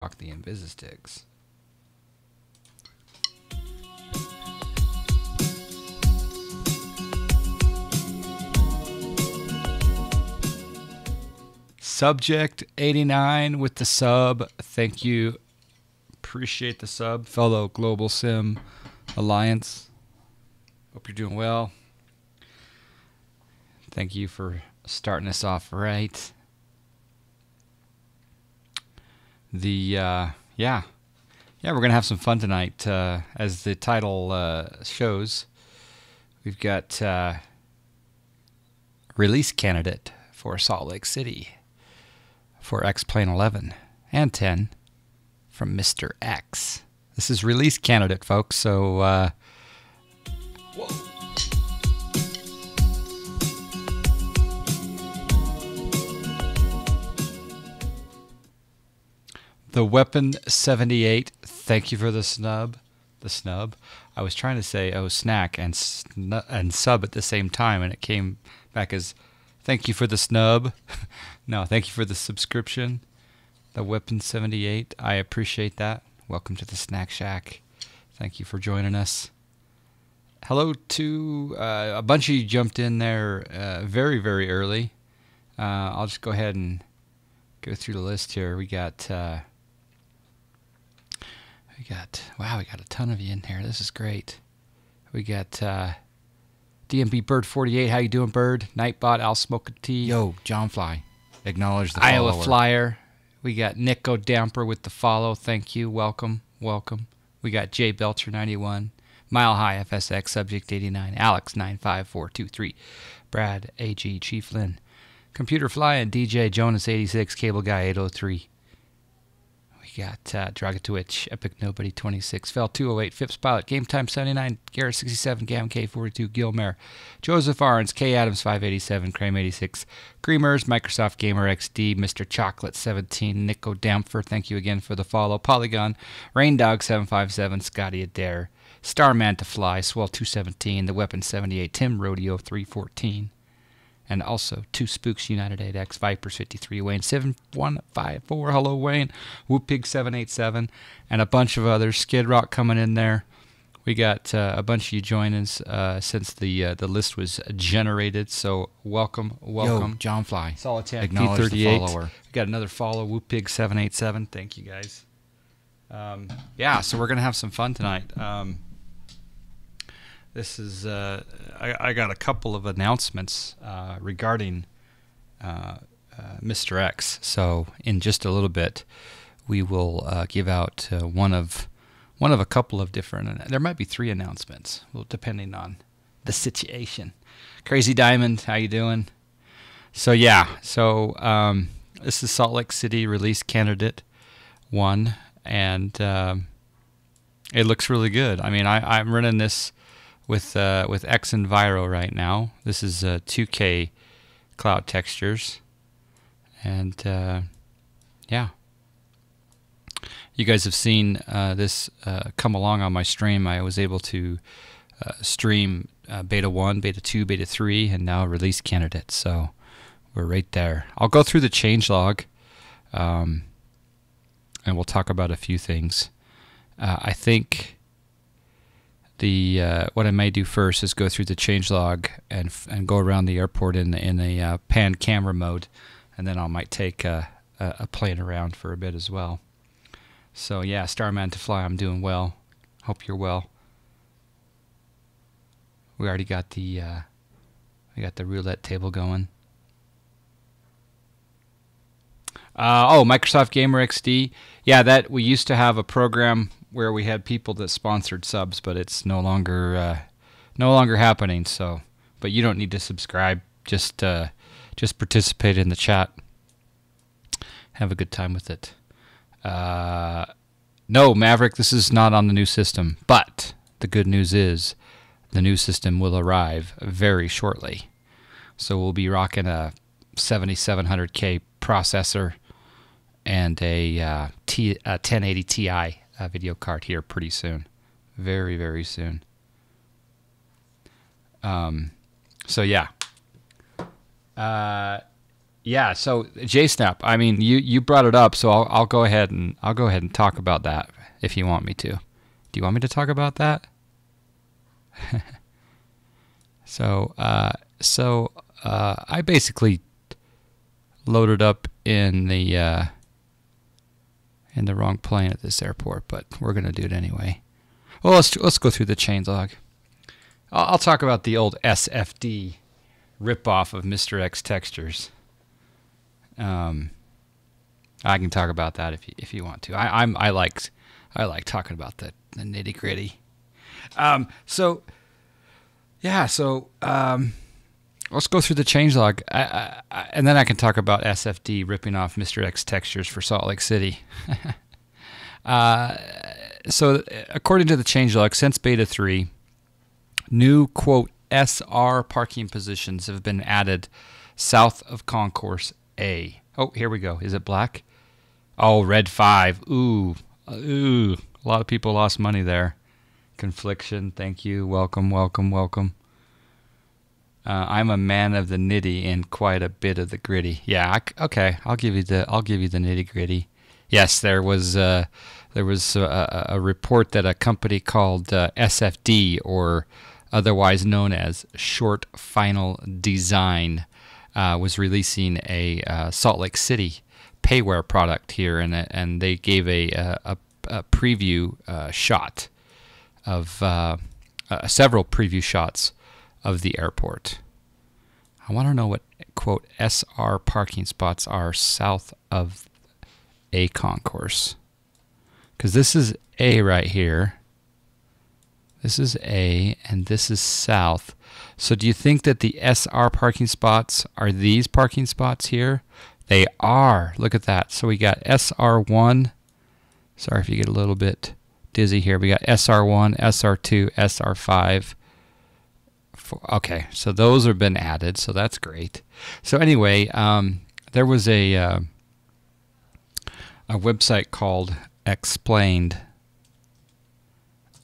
Rock the Invisisticks. Subject 89 with the sub. Thank you. Appreciate the sub, fellow Global Sim Alliance. Hope you're doing well. Thank you for starting us off right. The uh, yeah, yeah, we're gonna have some fun tonight. Uh, as the title uh, shows, we've got uh, release candidate for Salt Lake City for X Plane 11 and 10 from Mr. X. This is release candidate, folks. So. Uh, The Weapon 78, thank you for the snub. The snub. I was trying to say, oh, snack and, snu- and sub at the same time, and it came back as, thank you for the snub. no, thank you for the subscription. The Weapon 78, I appreciate that. Welcome to the Snack Shack. Thank you for joining us. Hello to uh, a bunch of you jumped in there uh, very, very early. Uh, I'll just go ahead and go through the list here. We got. We got wow, we got a ton of you in here. This is great. We got uh, DMB Bird 48. How you doing, Bird? Nightbot, I'll Smoke a Tea. Yo, Jon Fly. Acknowledge the Iowa follower. Flyer. We got Nico Damper with the follow. Thank you. Welcome. Welcome. We got Jay Belcher 91. Mile High FSX Subject 89. Alex 95423. Brad AG Chief Lynn. Computer Flying DJ Jonas 86. Cable Guy 803. Got uh, Dragon Twitch, Epic Nobody 26, Fell 208, Phipps Pilot, Game Time 79, Garrett 67, Gam K42, Gilmer, Joseph Arns, K Adams 587, Crame 86, Creamers, Microsoft Gamer XD, Mr. Chocolate 17, Nico Damfer, thank you again for the follow, Polygon, Rain Dog 757, Scotty Adair, Starman to Fly, Swell 217, The Weapon 78, Tim Rodeo 314 and also two Spooks United 8X Vipers 53 Wayne 7154 hello Wayne. Whoopig 787 and a bunch of others. Skid Rock coming in there. We got uh, a bunch of you joining us uh, since the uh, the list was generated. So welcome welcome. Yo, Jon Fly. Solitaire Acknowledge the P38 follower. we got another follow Whoopig 787 thank you guys. Um, yeah so we're gonna have some fun tonight. Um, this is uh, I, I got a couple of announcements uh, regarding uh, uh, Mr. X. So in just a little bit, we will uh, give out one of one of a couple of different. There might be three announcements, well, depending on the situation. Crazy Diamond, how you doing? So yeah, so um, this is Salt Lake City release candidate one, and um, it looks really good. I mean, I, I'm running this with uh, with X Enviro right now. This is uh, 2K cloud textures, and uh, yeah, you guys have seen uh, this uh, come along on my stream. I was able to uh, stream beta one, beta two, beta three, and now release candidate. So we're right there. I'll go through the changelog, um, and we'll talk about a few things. I think the uh, what I may do first is go through the changelog and and go around the airport in in a uh, pan camera mode, and then I might take a, a, plane around for a bit as well. So yeah, Starman to fly. I'm doing well. Hope you're well. We already got the uh, we got the roulette table going. Uh, oh, Microsoft Gamer XD. Yeah, that we used to have a program where we had people that sponsored subs, but it's no longer uh, no longer happening. So, but you don't need to subscribe. Just uh, just participate in the chat. Have a good time with it. Uh, no, Maverick, this is not on the new system. But the good news is the new system will arrive very shortly. So we'll be rocking a 7700K processor and a, uh, T, a 1080 Ti video card here pretty soon. Very, very soon. Um, so, yeah. Uh, yeah, so JSnap. I mean, you you brought it up, so I'll I'll go ahead and I'll go ahead and talk about that if you want me to. Do you want me to talk about that? so uh, so uh, I basically loaded up in the uh, in the wrong plane at this airport, but we're gonna do it anyway. Well, let's let's go through the changelog. I'll, I'll talk about the old SFD ripoff of Mr. X textures. Um, I can talk about that if you if you want to. I, I'm I like I like talking about the, the nitty gritty. Um, so yeah, so um, let's go through the changelog, I, I, and then I can talk about SFD ripping off Mr. X textures for Salt Lake City. uh, so according to the changelog, since beta three, new quote SR parking positions have been added south of Concourse A. Oh, here we go. Is it black? Oh, red five. Ooh, ooh. A lot of people lost money there. Confliction. Thank you. Welcome, welcome, welcome. Uh, I'm a man of the nitty and quite a bit of the gritty. Yeah. I, okay. I'll give you the. I'll give you the nitty gritty. Yes, there was. Uh, there was a, a, report that a company called uh, SFD or otherwise known as Short Final Design, uh, was releasing a uh, Salt Lake City payware product here, and and they gave a a, a preview uh, shot of uh, uh, several preview shots of the airport. I want to know what quote SR parking spots are south of a concourse, because this is A right here this is A and this is south. So do you think that the SR parking spots are these parking spots here? They are. Look at that. So we got SR1. Sorry if you get a little bit dizzy here. We got SR1, SR2, SR5. Okay, so those have been added, so that's great. So anyway, um, there was a uh, a website called X-Plained,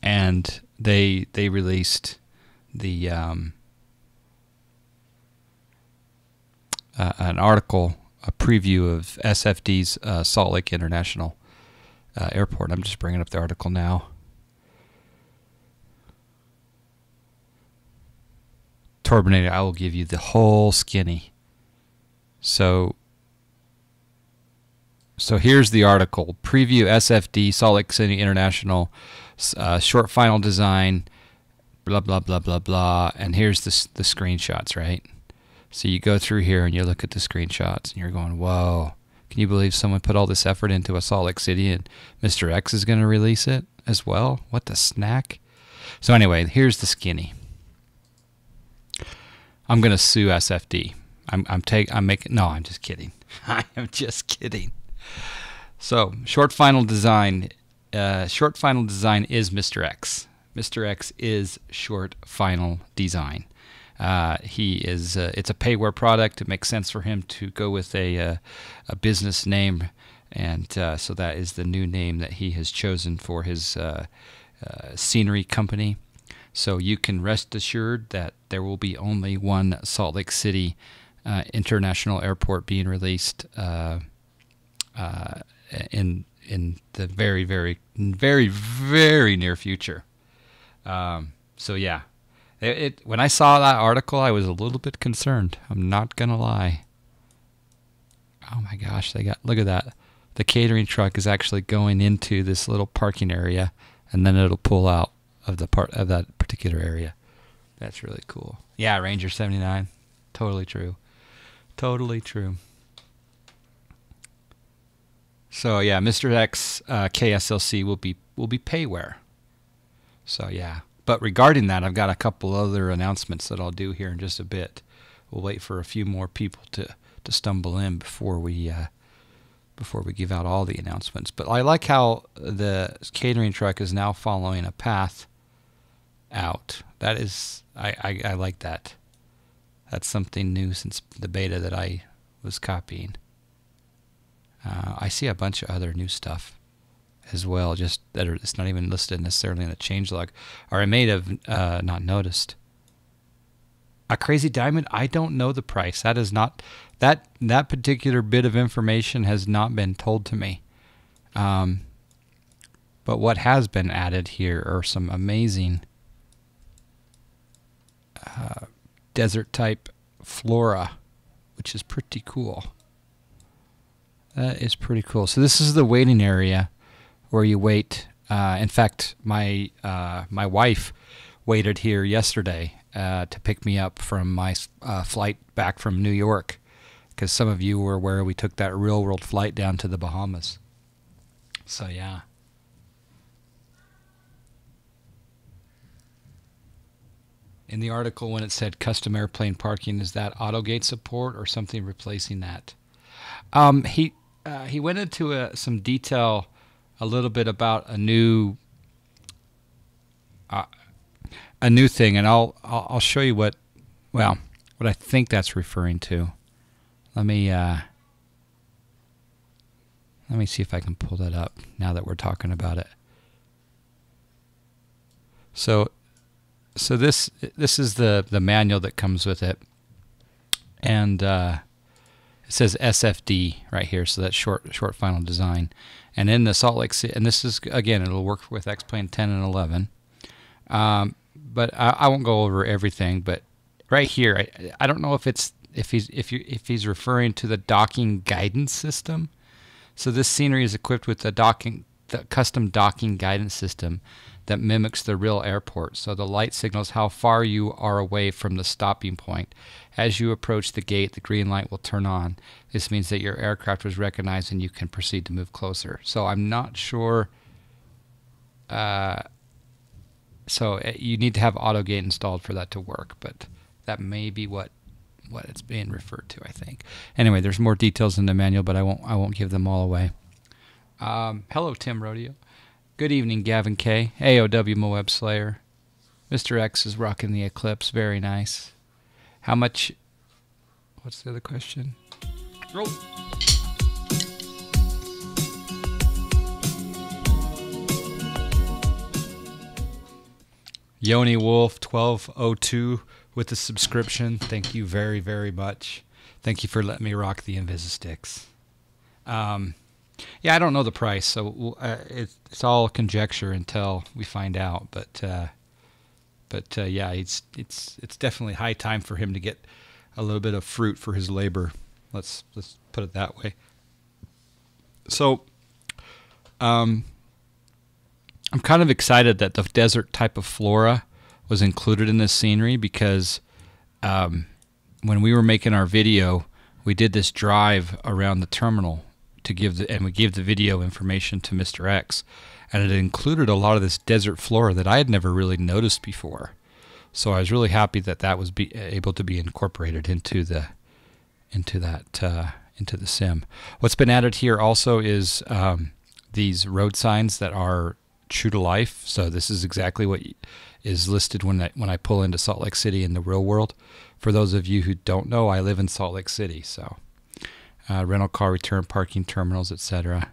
and they they released the um, uh, an article, a preview of SFD's uh, Salt Lake International uh, Airport. I'm just bringing up the article now. Turbinator, I will give you the whole skinny. So so here's the article preview SFD Salt Lake City International uh, short final design, blah blah blah blah blah, and here's the the screenshots, right? So you go through here and you look at the screenshots and you're going, whoa. Can you believe someone put all this effort into a Salt Lake City and Mr. X is going to release it as well? What the snack? So anyway, here's the skinny. I'm going to sue SFD. I'm I'm take I'm making no, I'm just kidding. I am just kidding. So, short final design uh, short final design is Mr. X. Mr. X is short final design. Uh, he is. Uh, it's a payware product. It makes sense for him to go with a uh, a business name, and uh, so that is the new name that he has chosen for his uh, scenery company. So you can rest assured that there will be only one Salt Lake City uh, International Airport being released uh, uh, in in the very, very, very, very near future. Um, so yeah, it, it, when I saw that article, I was a little bit concerned. I'm not gonna lie. Oh my gosh, they got look at that. The catering truck is actually going into this little parking area, and then it'll pull out of the part of that particular area. That's really cool. Yeah, Ranger 79. Totally true. Totally true. So yeah, Mr. X uh, KSLC will be will be payware. So yeah, but regarding that, I've got a couple other announcements that I'll do here in just a bit. We'll wait for a few more people to to stumble in before we uh, before we give out all the announcements. But I like how the catering truck is now following a path out. That is, I, I, I like that. That's something new since the beta that I was copying. Uh, I see a bunch of other new stuff as well, just that are, it's not even listed necessarily in the changelog, or I may have uh, not noticed. a crazy diamond. I don't know the price. That is not that that particular bit of information has not been told to me. Um, but what has been added here are some amazing uh, desert type flora, which is pretty cool. That is pretty cool. So this is the waiting area where you wait. Uh, in fact, my uh, my wife waited here yesterday uh, to pick me up from my uh, flight back from New York, because some of you were where we took that real world flight down to the Bahamas. So yeah. In the article, when it said custom airplane parking, is that AutoGate support or something replacing that? Um, he uh, he went into a, uh, some detail, a little bit about a new uh, a new thing, and I'll, I'll, I'll show you what well what I think that's referring to. Let me uh, let me see if I can pull that up now that we're talking about it. So so this this is the the manual that comes with it, and uh, it says SFD right here. So that's short short final design, and in the Salt Lake City, and this is again it'll work with X-Plane 10 and 11. Um, but I, I, won't go over everything. But right here, I, I don't know if it's if he's if you if he's referring to the docking guidance system. So this scenery is equipped with the docking the custom docking guidance system that mimics the real airport. So the light signals how far you are away from the stopping point. As you approach the gate, the green light will turn on. This means that your aircraft was recognized and you can proceed to move closer. So I'm not sure. Uh, so uh, you need to have AutoGate installed for that to work, but that may be what what it's being referred to. I think. Anyway, there's more details in the manual, but I won't I won't give them all away. Um, hello, Tim Rodeo. Good evening, Gavin K. AOW Moab Slayer. Mr. X is rocking the Eclipse. Very nice. How much? What's the other question? Roll. Yoni Wolf 1202 with the subscription. Thank you very, very much. Thank you for letting me rock the Invisisticks. Um, yeah, I don't know the price, so uh, it's, it's all conjecture until we find out. But uh, but uh, yeah, it's it's it's definitely high time for him to get a little bit of fruit for his labor. Let's let's put it that way. So, um, I'm kind of excited that the desert type of flora was included in this scenery because um, when we were making our video, we did this drive around the terminal to give the and we gave the video information to Mr. X, and it included a lot of this desert flora that I had never really noticed before. So I was really happy that that was be, able to be incorporated into the into that uh, into the sim. What's been added here also is um, these road signs that are true to life. So this is exactly what is listed when I, when I pull into Salt Lake City in the real world. For those of you who don't know, I live in Salt Lake City, so uh, rental car return parking terminals, etc.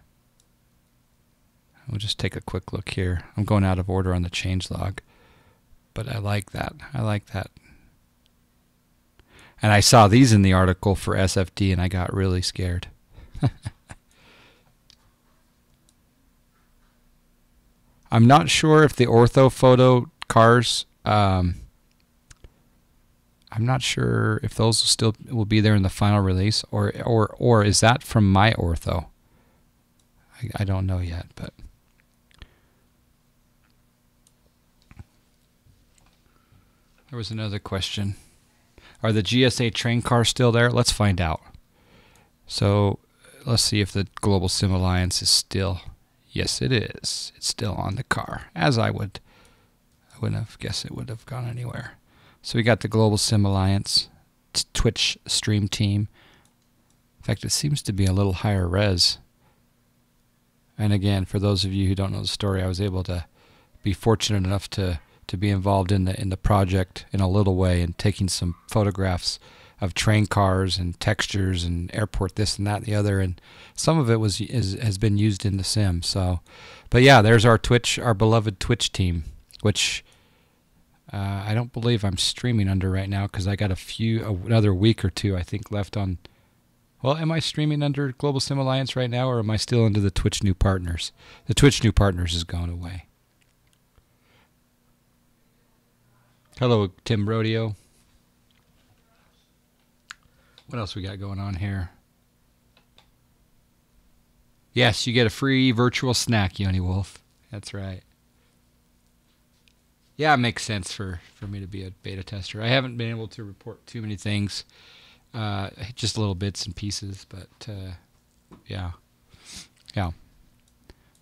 We'll just take a quick look here. I'm going out of order on the change log, but I like that. I like that. And I saw these in the article for SFD and I got really scared. I'm not sure if the orthophoto cars um, I'm not sure if those will still will be there in the final release, or or or is that from my ortho? I, I don't know yet, but. There was another question. Are the GSA train cars still there? Let's find out. So let's see if the Global Sim Alliance is still. Yes, it is. It's still on the car, as I would. I wouldn't have guessed it would have gone anywhere. So we got the Global Sim Alliance Twitch stream team. In fact, it seems to be a little higher res. And again, for those of you who don't know the story, I was able to be fortunate enough to to be involved in the in the project in a little way and taking some photographs of train cars and textures and airport this and that and the other and some of it was is, has been used in the sim so but yeah there's our twitch our beloved twitch team which Uh, I don't believe I'm streaming under right now because I got a few another week or two I think left on. Well, am I streaming under Global Sim Alliance right now, or am I still under the Twitch New Partners? The Twitch New Partners has gone away. Hello, Tim Rodeo. What else we got going on here? Yes, you get a free virtual snack, Yoni Wolf. That's right. Yeah, it makes sense for, for me to be a beta tester. I haven't been able to report too many things, uh, just little bits and pieces, but uh, yeah. Yeah.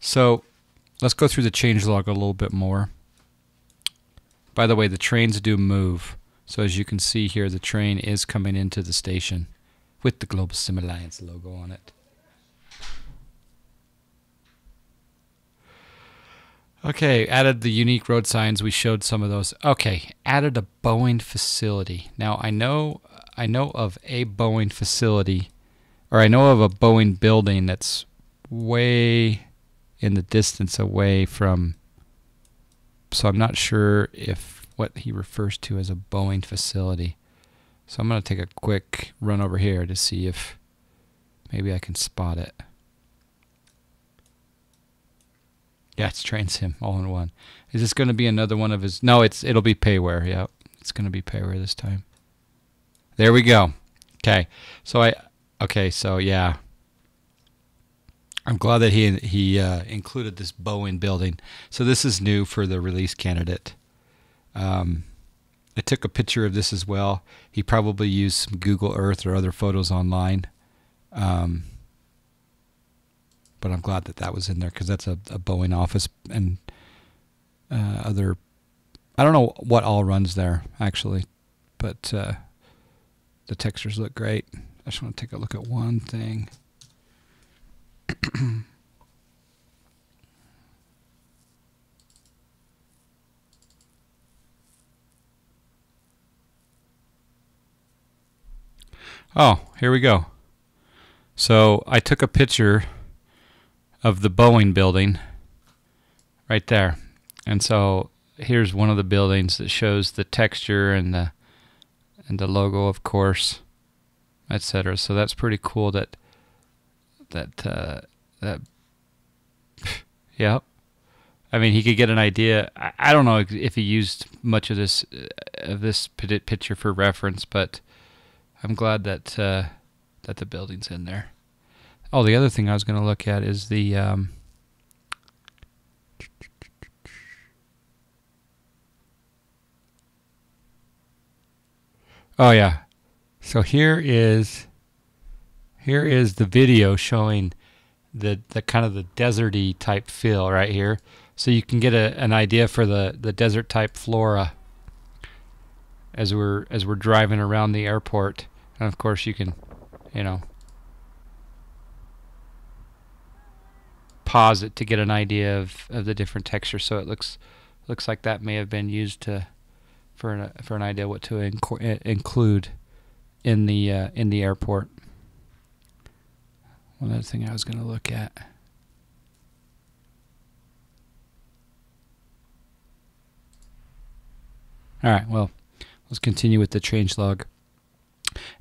So let's go through the changelog a little bit more. By the way, the trains do move. So as you can see here, the train is coming into the station with the Global Sim Alliance logo on it. Okay, added the unique road signs. We showed some of those. Okay, added a Boeing facility. Now I know I know of a Boeing facility, or I know of a Boeing building that's way in the distance away from. So I'm not sure if what he refers to as a Boeing facility. So I'm going to take a quick run over here to see if maybe I can spot it. Yeah, it's train sim all in one. Is this going to be another one of his? No, it's it'll be payware. Yeah, it's going to be payware this time. There we go. Okay, so I okay, so yeah, I'm glad that he he uh, included this Boeing building. So this is new for the release candidate. Um, I took a picture of this as well. He probably used some Google Earth or other photos online. Um, but I'm glad that that was in there because that's a, a, Boeing office and uh, other. I don't know what all runs there actually, but uh, the textures look great. I just want to take a look at one thing. oh, here we go. So I took a picture of the Boeing building right there. And so here's one of the buildings that shows the texture and the and the logo of course, etc. So that's pretty cool that that uh, that yeah. I mean, he could get an idea. I, don't know if he used much of this of this picture for reference, but I'm glad that uh, that the building's in there. Oh, the other thing I was going to look at is the um, Oh yeah. So here is here is the video showing the the kind of the deserty type feel right here. So you can get a, an idea for the, the desert type flora as we're as we're driving around the airport. And of course you can, you know, pause it to get an idea of, of the different textures. So it looks looks like that may have been used to for an for an idea what to inc include in the uh, in the airport. One other thing I was going to look at. All right, well, let's continue with the change log.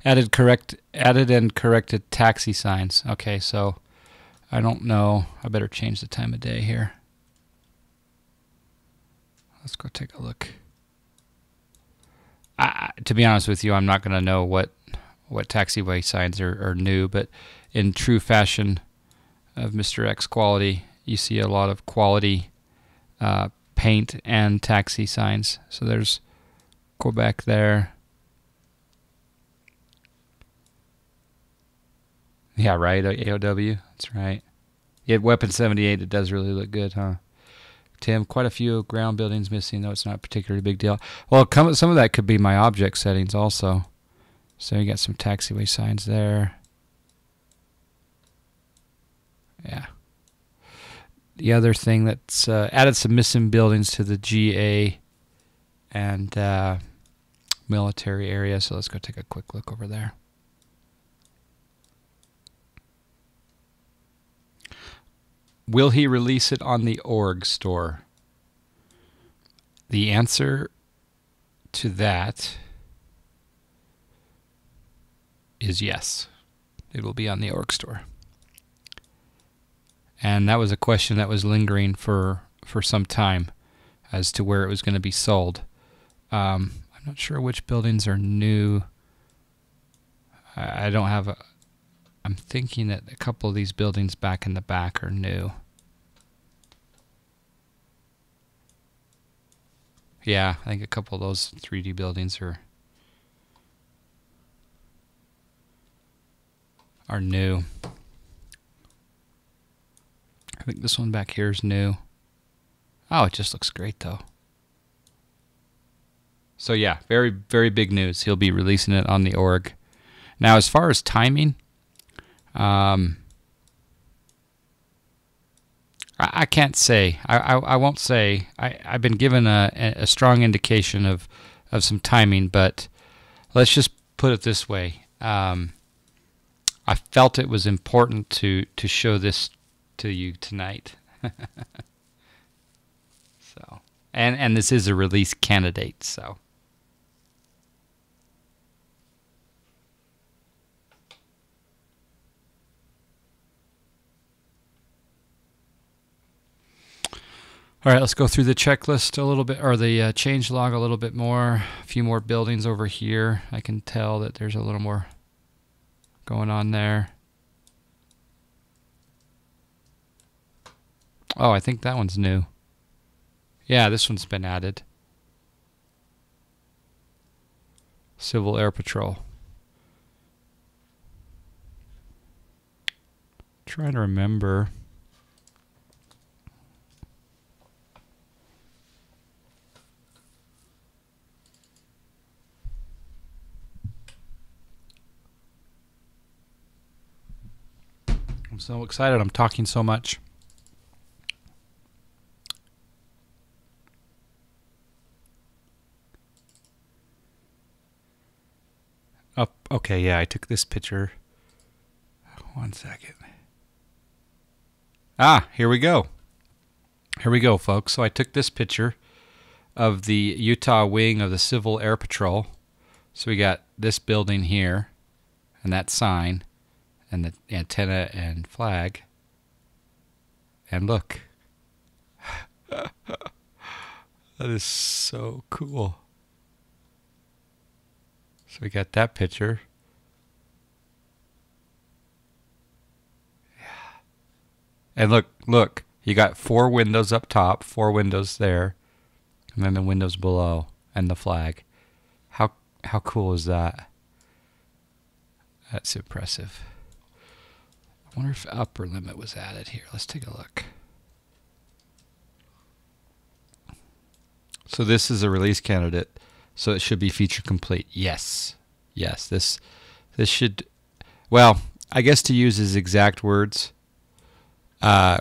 Added correct added and corrected taxi signs. Okay, so I don't know. I better change the time of day here. Let's go take a look. I, to be honest with you, I'm not going to know what what taxiway signs are, are new, but in true fashion of Mr. X quality, you see a lot of quality uh, paint and taxi signs. So there's Quebec there. Yeah, right. AOW. That's right. Yeah, Weapon 78. It does really look good, huh? Tim, quite a few ground buildings missing, though it's not a particularly big deal. Well, come, some of that could be my object settings also. So you got some taxiway signs there. Yeah. The other thing that's uh, added some missing buildings to the GA and uh, military area. So let's go take a quick look over there. Will he release it on the org store? The answer to that is yes. It will be on the org store. And that was a question that was lingering for, for some time as to where it was going to be sold. Um, I'm not sure which buildings are new. I, I don't have a. I'm thinking that a couple of these buildings back in the back are new. Yeah, I think a couple of those 3D buildings are are new. I think this one back here is new. Oh, it just looks great though. So yeah, very very big news. He'll be releasing it on the org. Now, as far as timing, um, I, I can't say. I, I, I won't say. I I've been given a a strong indication of of some timing, but let's just put it this way. Um, I felt it was important to to show this to you tonight. so, and and this is a release candidate, so. All right, let's go through the checklist a little bit, or the uh, change log a little bit more. A few more buildings over here. I can tell that there's a little more going on there. Oh, I think that one's new. Yeah, this one's been added. Civil Air Patrol. Trying to remember. I'm so excited. I'm talking so much. Oh, okay, yeah, I took this picture. One second. Ah, here we go. Here we go, folks. So I took this picture of the Utah wing of the Civil Air Patrol. So we got this building here and that sign and the antenna and flag. And look. that is so cool. So we got that picture. Yeah. And look, look, you got four windows up top, four windows there, and then the windows below and the flag. How how cool is that? That's impressive. I wonder if upper limit was added here. Let's take a look. So this is a release candidate, so it should be feature complete. Yes. Yes, this this should well, I guess to use his exact words, uh,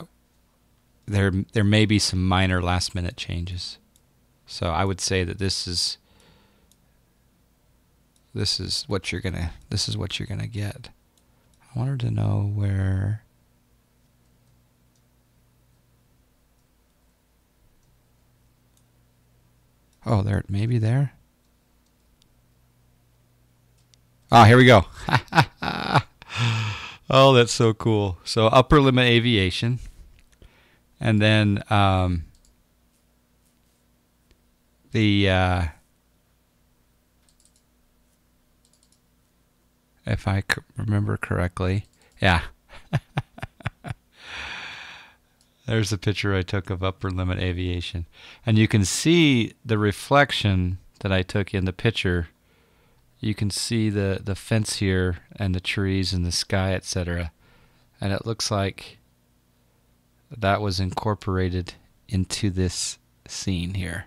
there there may be some minor last minute changes. So I would say that this is this is what you're gonna this is what you're gonna get. I wanted to know where. Oh, there, it maybe there. Ah, here we go. oh, that's so cool. So upper limit aviation, and then um, the uh, if I remember correctly. Yeah. There's a picture I took of upper limit aviation. And you can see the reflection that I took in the picture. You can see the, the fence here and the trees and the sky, etc. And it looks like that was incorporated into this scene here.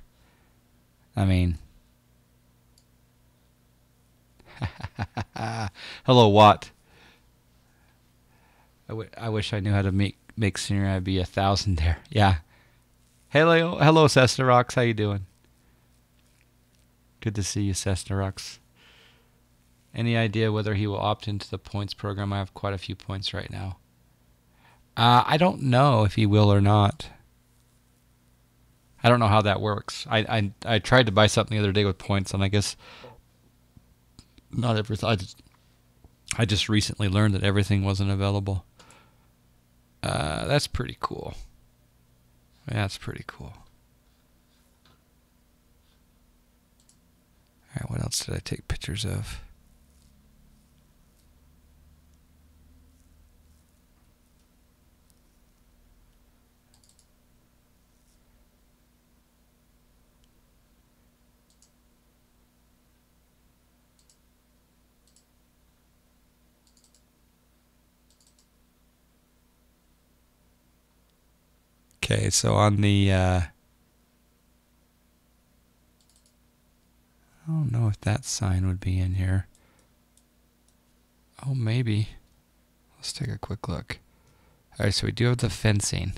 I mean, Hello, Watt. I, I wish I knew how to make make scenery. I'd be a thousand there. Yeah. Hello, hello, Cessna Rocks. How you doing? Good to see you, Cessna Rocks. Any idea whether he will opt into the points program? I have quite a few points right now. Uh, I don't know if he will or not. I don't know how that works. I, I I tried to buy something the other day with points, and I guess not everything. I just, I just recently learned that everything wasn't available. Uh, that's pretty cool. That's pretty cool. All right, what else did I take pictures of? Okay, so on the uh, I don't know if that sign would be in here. Oh, maybe. Let's take a quick look. All right, so we do have the fencing.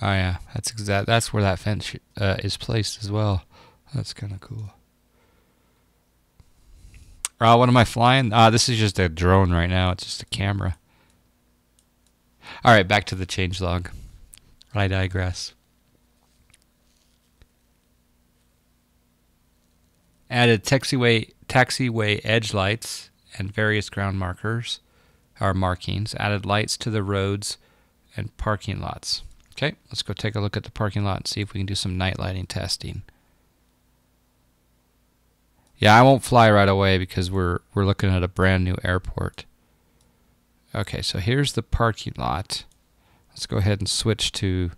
Oh yeah, that's exact. That's where that fence uh, is placed as well. That's kind of cool. Uh, what am I flying? Uh, this is just a drone right now. It's just a camera. All right, back to the change log. I digress. Added taxiway taxiway edge lights and various ground markers, or markings. Added lights to the roads and parking lots. Okay, let's go take a look at the parking lot and see if we can do some night lighting testing. Yeah, I won't fly right away because we're we're looking at a brand new airport. Okay, so here's the parking lot. Let's go ahead and switch to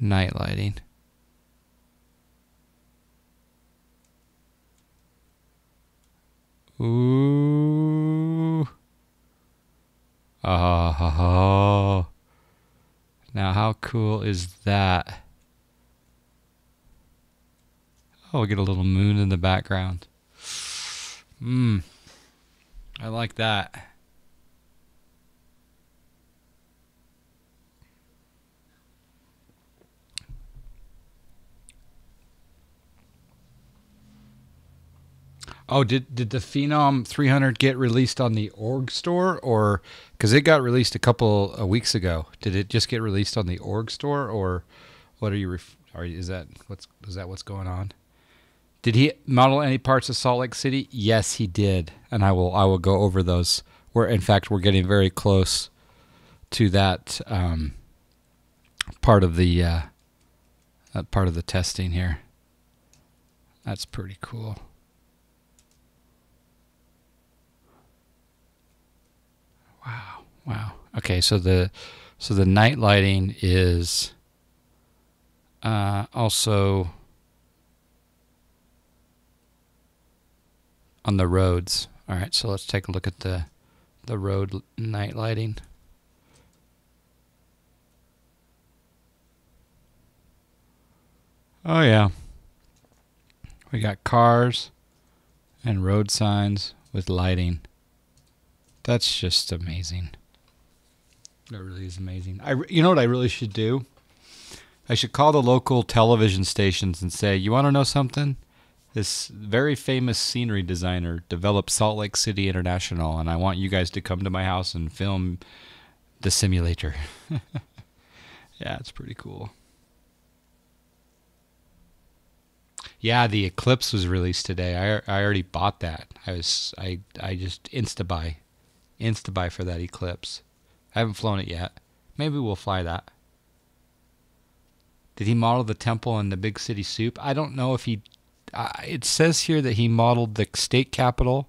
night lighting. Ooh. Oh. Now, how cool is that? Oh, we get a little moon in the background. Mmm. I like that. Oh, did did the Phenom 300 get released on the org store or because it got released a couple of weeks ago? Did it just get released on the org store or what are you? Are is that what's is that what's going on? Did he model any parts of Salt Lake City? Yes, he did, and I will I will go over those. We're in fact we're getting very close to that um, part of the uh, part of the testing here. That's pretty cool. Wow, wow. Okay, so the so the night lighting is uh, also on the roads. All right, so let's take a look at the the road night lighting. Oh yeah. We got cars and road signs with lighting. That's just amazing. That really is amazing. I you know what I really should do? I should call the local television stations and say, "You want to know something? this very famous scenery designer developed Salt Lake City International, and I want you guys to come to my house and film the simulator. yeah, it's pretty cool. Yeah, the Eclipse was released today. I I already bought that. I was I I just insta buy, insta buy for that Eclipse. I haven't flown it yet. Maybe we'll fly that. Did he model the temple and the big city soup? I don't know if he uh, it says here that he modeled the state capitol.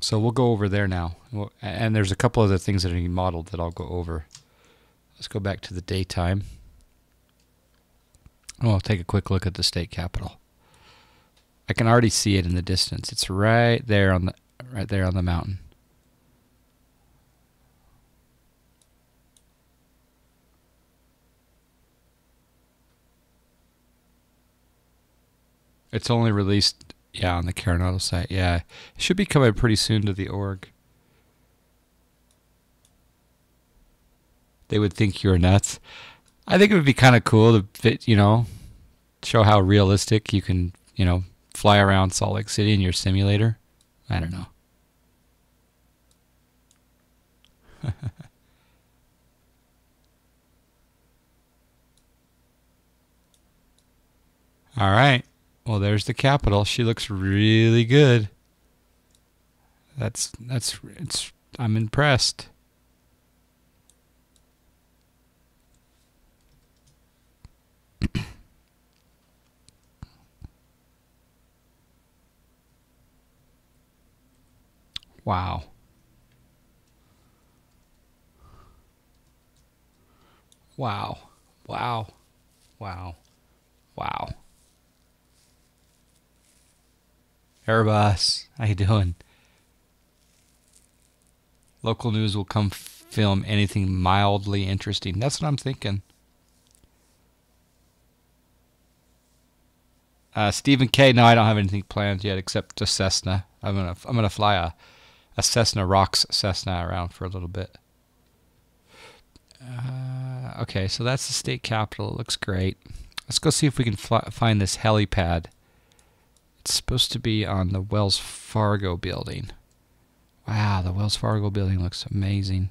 So we'll go over there now. And there's a couple other things that he modeled that I'll go over. Let's go back to the daytime. Oh, I'll take a quick look at the state capitol. I can already see it in the distance. It's right there on the right there on the mountain. It's only released, yeah, on the Carenado site. Yeah, it should be coming pretty soon to the org. They would think you're nuts. I think it would be kind of cool to fit, you know, show how realistic you can, you know, fly around Salt Lake City in your simulator. I don't know. All right. Well, there's the capitol. She looks really good. That's that's it's I'm impressed. wow. Wow. Wow. Wow. Wow. Airbus, how you doing? Local news will come film anything mildly interesting. That's what I'm thinking. Uh, Stephen K. No, I don't have anything planned yet except a Cessna. I'm gonna I'm gonna fly a a Cessna Rocks Cessna around for a little bit. Uh, okay, so that's the state capitol. It looks great. Let's go see if we can fly, find this helipad. It's supposed to be on the Wells Fargo building. Wow, the Wells Fargo building looks amazing.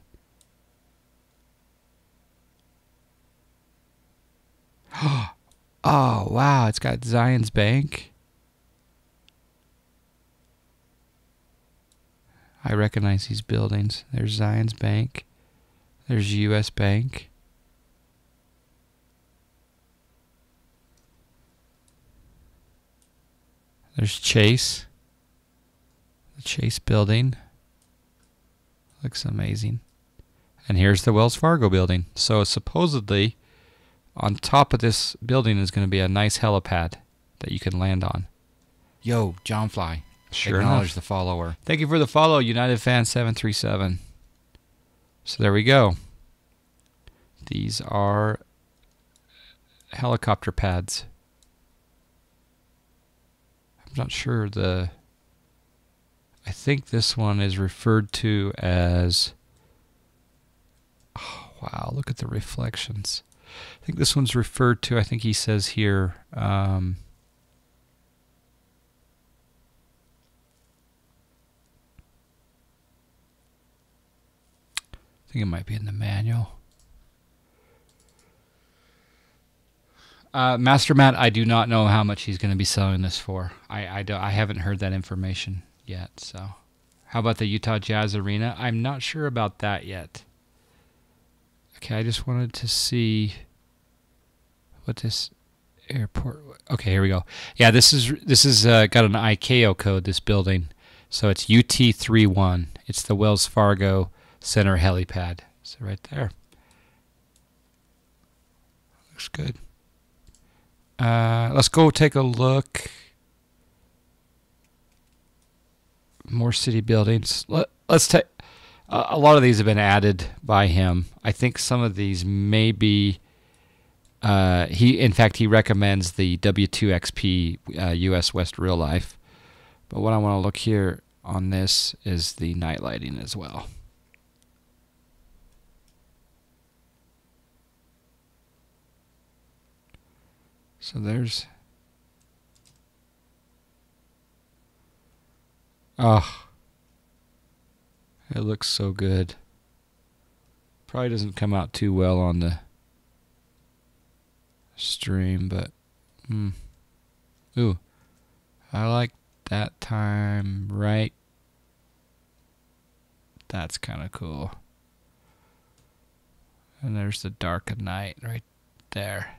oh, wow, it's got Zions Bank. I recognize these buildings. There's Zions Bank. There's US Bank. There's Chase. The Chase building. Looks amazing. And here's the Wells Fargo building. So supposedly on top of this building is going to be a nice helipad that you can land on. Yo, Jon Fly. Sure Acknowledge enough. the follower. Thank you for the follow, United Fan 737. So there we go. These are helicopter pads. I'm not sure the I think this one is referred to as oh, wow, look at the reflections. I think this one's referred to, I think he says here um, I think it might be in the manual. Uh, Master Matt, I do not know how much he's going to be selling this for. I I, do, I haven't heard that information yet. So, how about the Utah Jazz Arena? I'm not sure about that yet. Okay, I just wanted to see what this airport. Okay, here we go. Yeah, this is this is uh, got an ICAO code. This building, so it's UT31. It's the Wells Fargo Center helipad. So right there. Looks good. Uh, let's go take a look. More city buildings. Let, let's take. Uh, a lot of these have been added by him. I think some of these may be. Uh, he, in fact, he recommends the W2XP uh, US West Real Life. But what I want to look here on this is the night lighting as well. So there's. Oh. It looks so good. Probably doesn't come out too well on the stream, but. Hmm. Ooh. I like that time right. That's kind of cool. And there's the dark of night right there.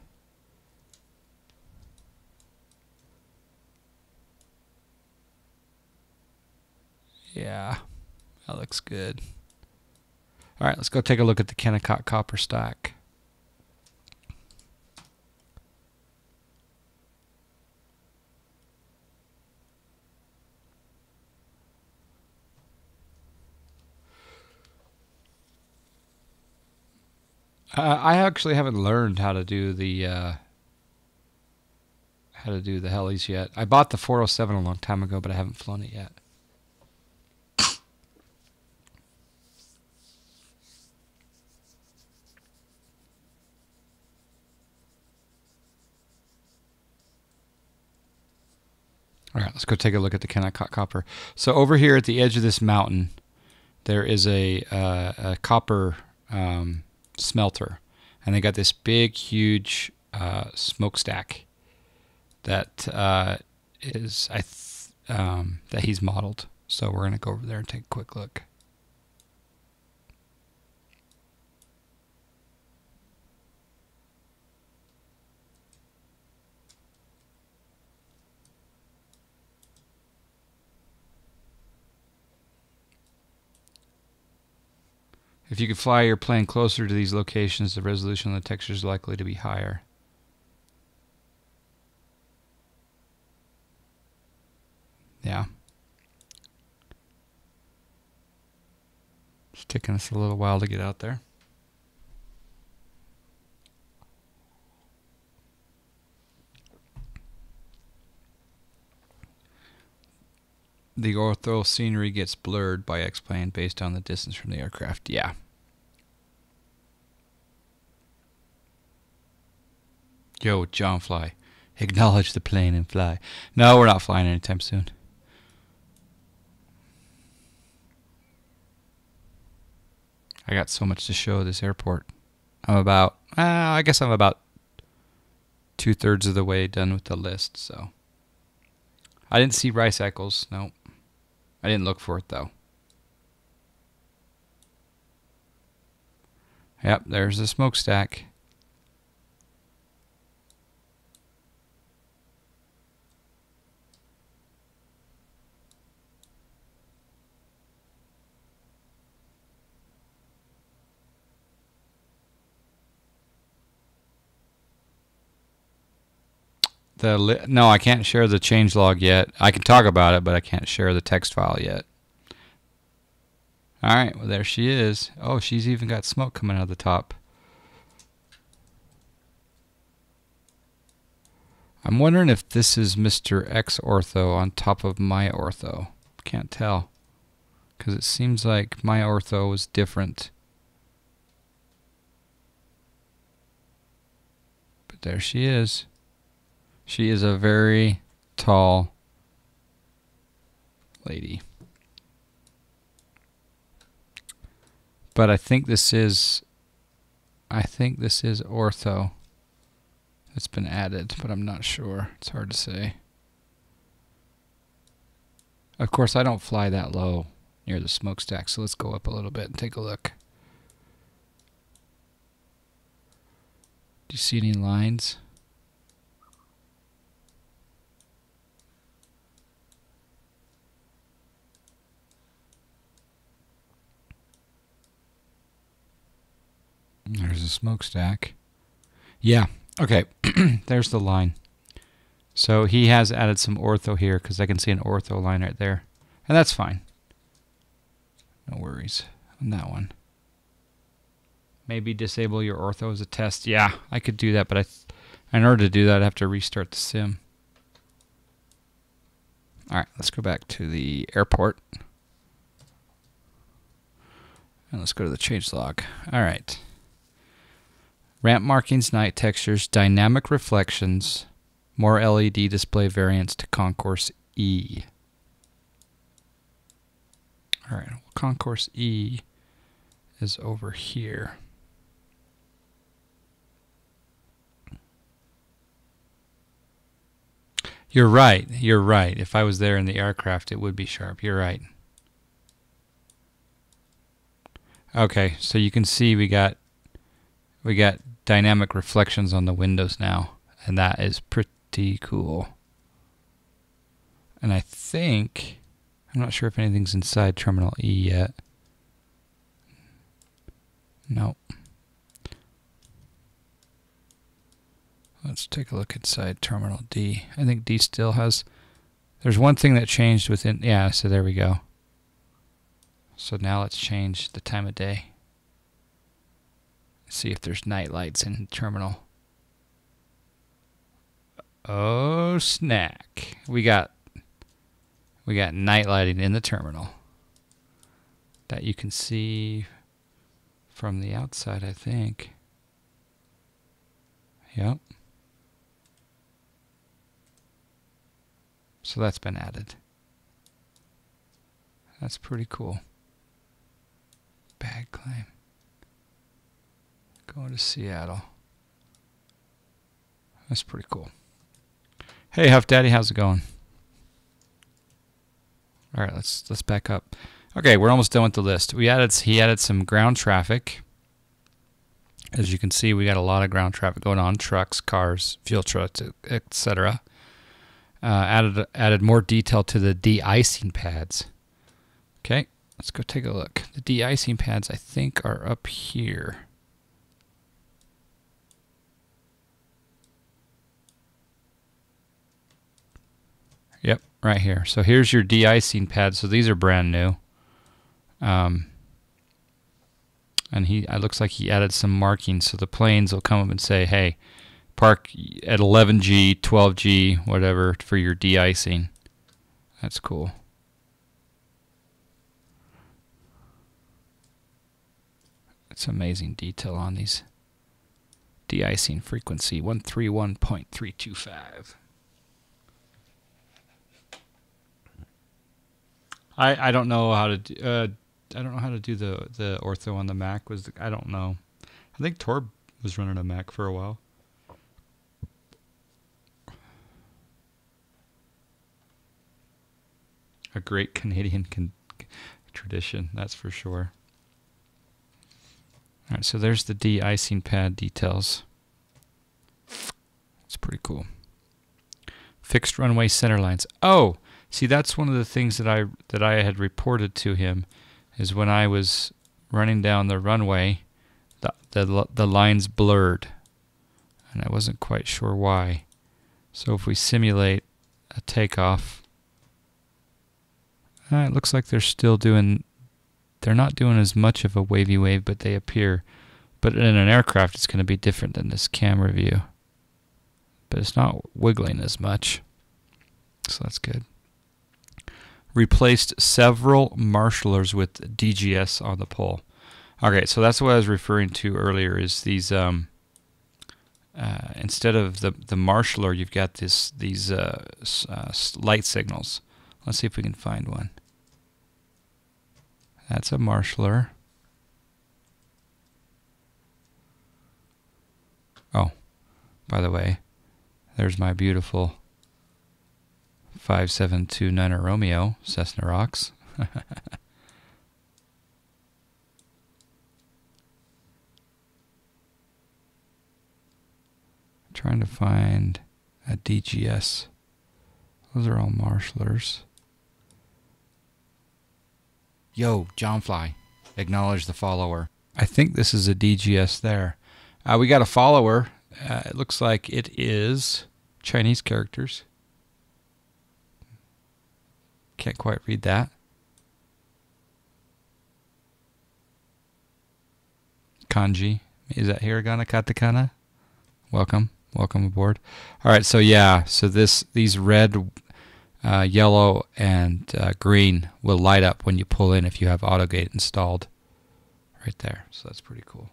Yeah, that looks good. All right, let's go take a look at the Kennecott copper stack. I actually haven't learned how to do the uh, how to do the helis yet. I bought the 407 a long time ago, but I haven't flown it yet. All right, let's go take a look at the Kennecott copper. So over here at the edge of this mountain, there is a, uh, a copper um, smelter, and they got this big, huge uh, smokestack that uh, is I um, that he's modeled. So we're gonna go over there and take a quick look. If you could fly your plane closer to these locations, the resolution of the texture is likely to be higher. Yeah. It's taking us a little while to get out there. The ortho scenery gets blurred by X-plane based on the distance from the aircraft. Yeah. Yo, Jon Fly. Acknowledge the plane and fly. No, we're not flying anytime soon. I got so much to show this airport. I'm about, uh, I guess I'm about two thirds of the way done with the list. So I didn't see Rice-Eccles. No, I didn't look for it though. Yep, there's the smokestack. The li- no, I can't share the change log yet. I can talk about it, but I can't share the text file yet. All right, well there she is. Oh, she's even got smoke coming out of the top. I'm wondering if this is Mr. X ortho on top of my ortho. Can't tell. Because it seems like my ortho is different. But there she is. She is a very tall lady. But I think this is I think this is ortho It's been added, but I'm not sure. It's hard to say. Of course, I don't fly that low near the smokestack, so let's go up a little bit and take a look. Do you see any lines? There's a smokestack. Yeah. Okay. There's the line. So he has added some ortho here because I can see an ortho line right there. And that's fine. No worries on that one. Maybe disable your ortho as a test. Yeah, I could do that, but I, in order to do that, I have to restart the sim. All right, let's go back to the airport. And let's go to the change log. All right. Ramp markings, night textures, dynamic reflections, more LED display variants to Concourse E. All right, well, Concourse E is over here. You're right. You're right. If I was there in the aircraft, it would be sharp. You're right. Okay, so you can see we got we got dynamic reflections on the windows now, and that is pretty cool. And I think I'm not sure if anything's inside Terminal E yet. Nope. Let's take a look inside Terminal D. I think D still has. There's one thing that changed within. Yeah, so there we go. So now let's change the time of day. See if there's night lights in the terminal. Oh snack. We got we got night lighting in the terminal that you can see from the outside, I think. Yep. So that's been added. That's pretty cool. Bad claim. Going to Seattle. That's pretty cool. Hey, Huff Daddy, how's it going? All right, let's let's back up. Okay, we're almost done with the list. We added he added some ground traffic. As you can see, we got a lot of ground traffic going on: trucks, cars, fuel trucks, etc. Uh, added added more detail to the de-icing pads. Okay, let's go take a look. The de-icing pads, I think, are up here. Yep, right here. So here's your de-icing pad. So these are brand new. Um, and he, it looks like he added some markings. So the planes will come up and say, hey, park at 11G, 12G, whatever, for your de-icing. That's cool. It's amazing detail on these de-icing frequency 131.325. I I don't know how to do, uh, I don't know how to do the the ortho on the Mac. Was I don't know. I think Torb was running a Mac for a while. A great Canadian con- tradition, that's for sure. All right, so there's the de-icing pad details. It's pretty cool. Fixed runway center lines. Oh, See, that's one of the things that I that I had reported to him is when I was running down the runway, the the the lines blurred, and I wasn't quite sure why. So if we simulate a takeoff, uh, it looks like they're still doing. They're not doing as much of a wavy wave, but they appear. But in an aircraft, it's going to be different than this camera view. But it's not wiggling as much, so that's good replaced several marshallers with DGS on the pole. Okay, so that's what I was referring to earlier. Is these um, uh, instead of the the marshaller, you've got this these uh, uh, light signals. Let's see if we can find one. That's a marshaller. Oh, by the way, there's my beautiful 5729 Romeo, Cessna Rocks. trying to find a DGS. Those are all marshallers. Yo, Jon Fly, acknowledge the follower. I think this is a DGS there. Uh, we got a follower. Uh, it looks like it is Chinese characters. Can't quite read that. Kanji. Is that hiragana katakana? Welcome. Welcome aboard. All right, so yeah, so this these red, uh, yellow, and uh, green will light up when you pull in if you have AutoGate installed. Right there. So that's pretty cool.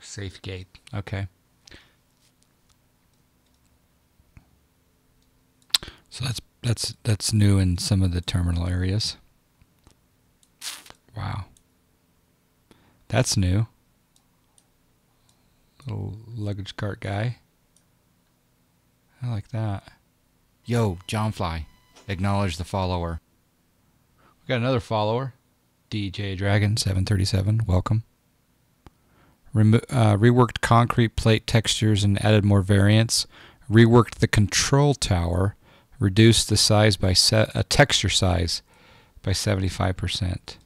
Safe gate. Okay. So that's that's that's new in some of the terminal areas. Wow. That's new. Little luggage cart guy. I like that. Yo, Jon Fly. Acknowledge the follower. We got another follower. DJ Dragon 737. Welcome. Remo- uh, reworked concrete plate textures and added more variants. Reworked the control tower reduce the size by a texture size by 75%.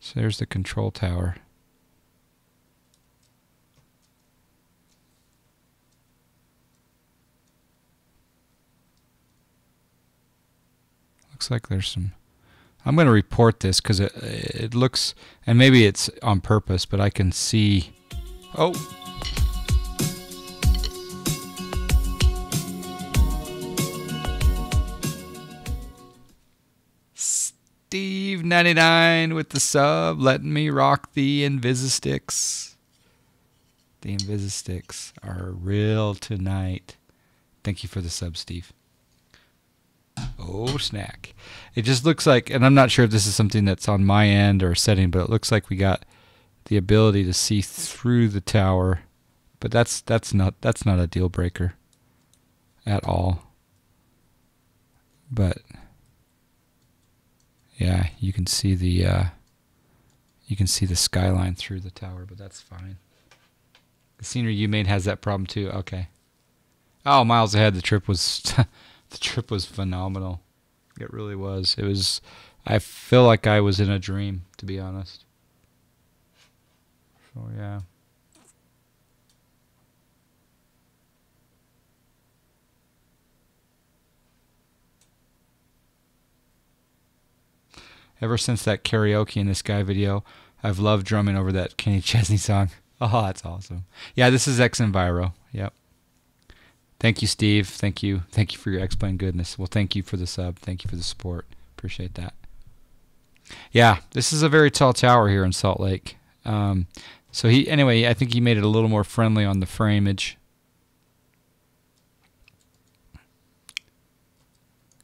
So there's the control tower. Looks like there's some I'm going to report this because it, it looks, and maybe it's on purpose, but I can see. Oh, Steve99 with the sub, letting me rock the Invisisticks. The Invisistics are real tonight. Thank you for the sub, Steve. Oh, snack. It just looks like, and I'm not sure if this is something that's on my end or setting, but it looks like we got the ability to see through the tower. But that's that's not that's not a deal breaker at all. But yeah, you can see the uh, you can see the skyline through the tower, but that's fine. The scenery you made has that problem too. Okay. Oh, miles ahead. The trip was the trip was phenomenal. It really was. It was. I feel like I was in a dream, to be honest. So yeah. Ever since that karaoke in the sky video, I've loved drumming over that Kenny Chesney song. Oh, that's awesome. Yeah, this is xEnviro. Yep. Thank you, Steve. Thank you. Thank you for your explain goodness. Well, thank you for the sub. Thank you for the support. Appreciate that. Yeah, this is a very tall tower here in Salt Lake. Um, so he, anyway, I think he made it a little more friendly on the frameage.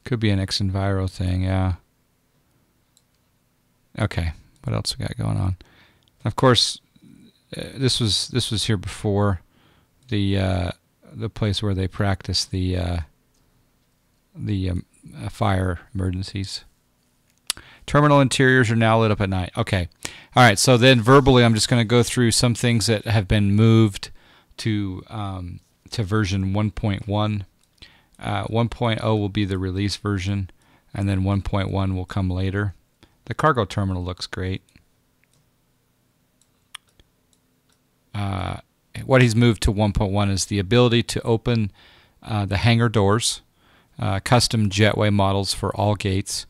Could be an xEnviro thing, yeah. Okay, what else we got going on? Of course, uh, this was this was here before the uh, the place where they practice the uh, the um, uh, fire emergencies. Terminal interiors are now lit up at night. Okay, all right. So then verbally, I'm just going to go through some things that have been moved to um, to version 1.1. Uh, 1.0 will be the release version, and then 1.1 will come later. The cargo terminal looks great. Uh, what he's moved to 1.1 is the ability to open uh, the hangar doors, uh, custom jetway models for all gates.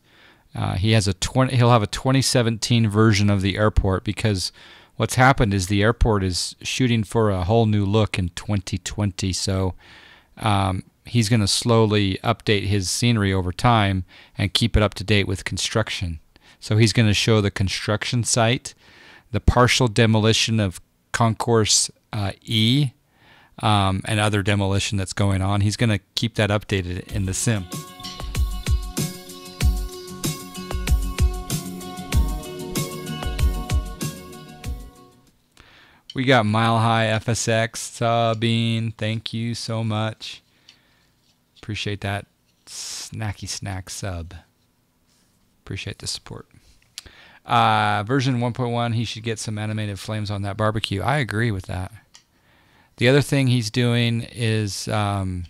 Uh, he has a 20, he'll have a 2017 version of the airport because what's happened is the airport is shooting for a whole new look in 2020. So um, he's going to slowly update his scenery over time and keep it up to date with construction. So he's going to show the construction site, the partial demolition of Concourse uh, E, um, and other demolition that's going on. He's going to keep that updated in the sim. We got Mile High FSX subbing. Thank you so much. Appreciate that snacky snack sub. Appreciate the support. Uh, version 1.1, he should get some animated flames on that barbecue. I agree with that. The other thing he's doing is um,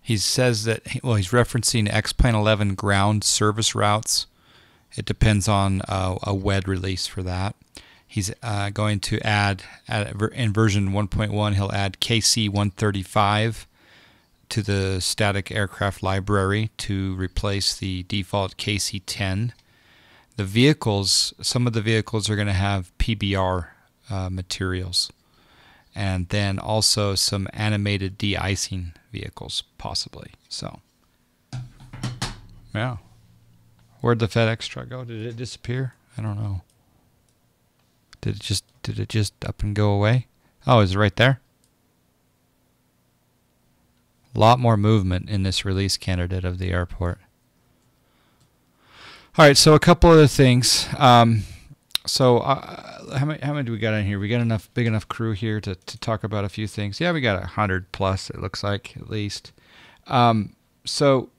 he says that, well, he's referencing X Plane 11 ground service routes. It depends on uh, a WED release for that. He's uh, going to add, add, in version 1.1, he'll add KC 135 to the static aircraft library to replace the default KC-10. The vehicles, some of the vehicles are going to have PBR uh, materials, and then also some animated de-icing vehicles, possibly. So, yeah. Where'd the FedEx truck go? Did it disappear? I don't know. Did it just did it just up and go away? Oh, is it right there? A lot more movement in this release candidate of the airport. All right, so a couple other things. Um, so uh, how many how many do we got in here? We got enough big enough crew here to, to talk about a few things. Yeah, we got a hundred plus. It looks like at least. Um, so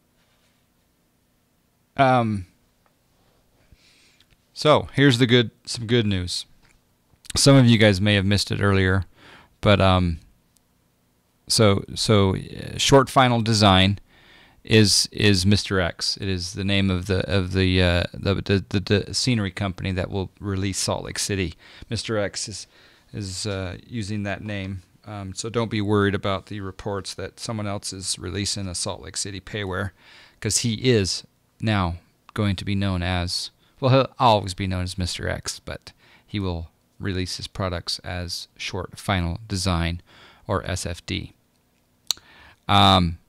um, so here's the good some good news. Some of you guys may have missed it earlier, but um, so so uh, short final design is is Mr. X. It is the name of the of the, uh, the, the, the the scenery company that will release Salt Lake City. Mr. X is is uh, using that name. Um, so don't be worried about the reports that someone else is releasing a Salt Lake City payware, because he is now going to be known as well. He'll always be known as Mr. X, but he will release his products as Short Final Design or SFD. Um,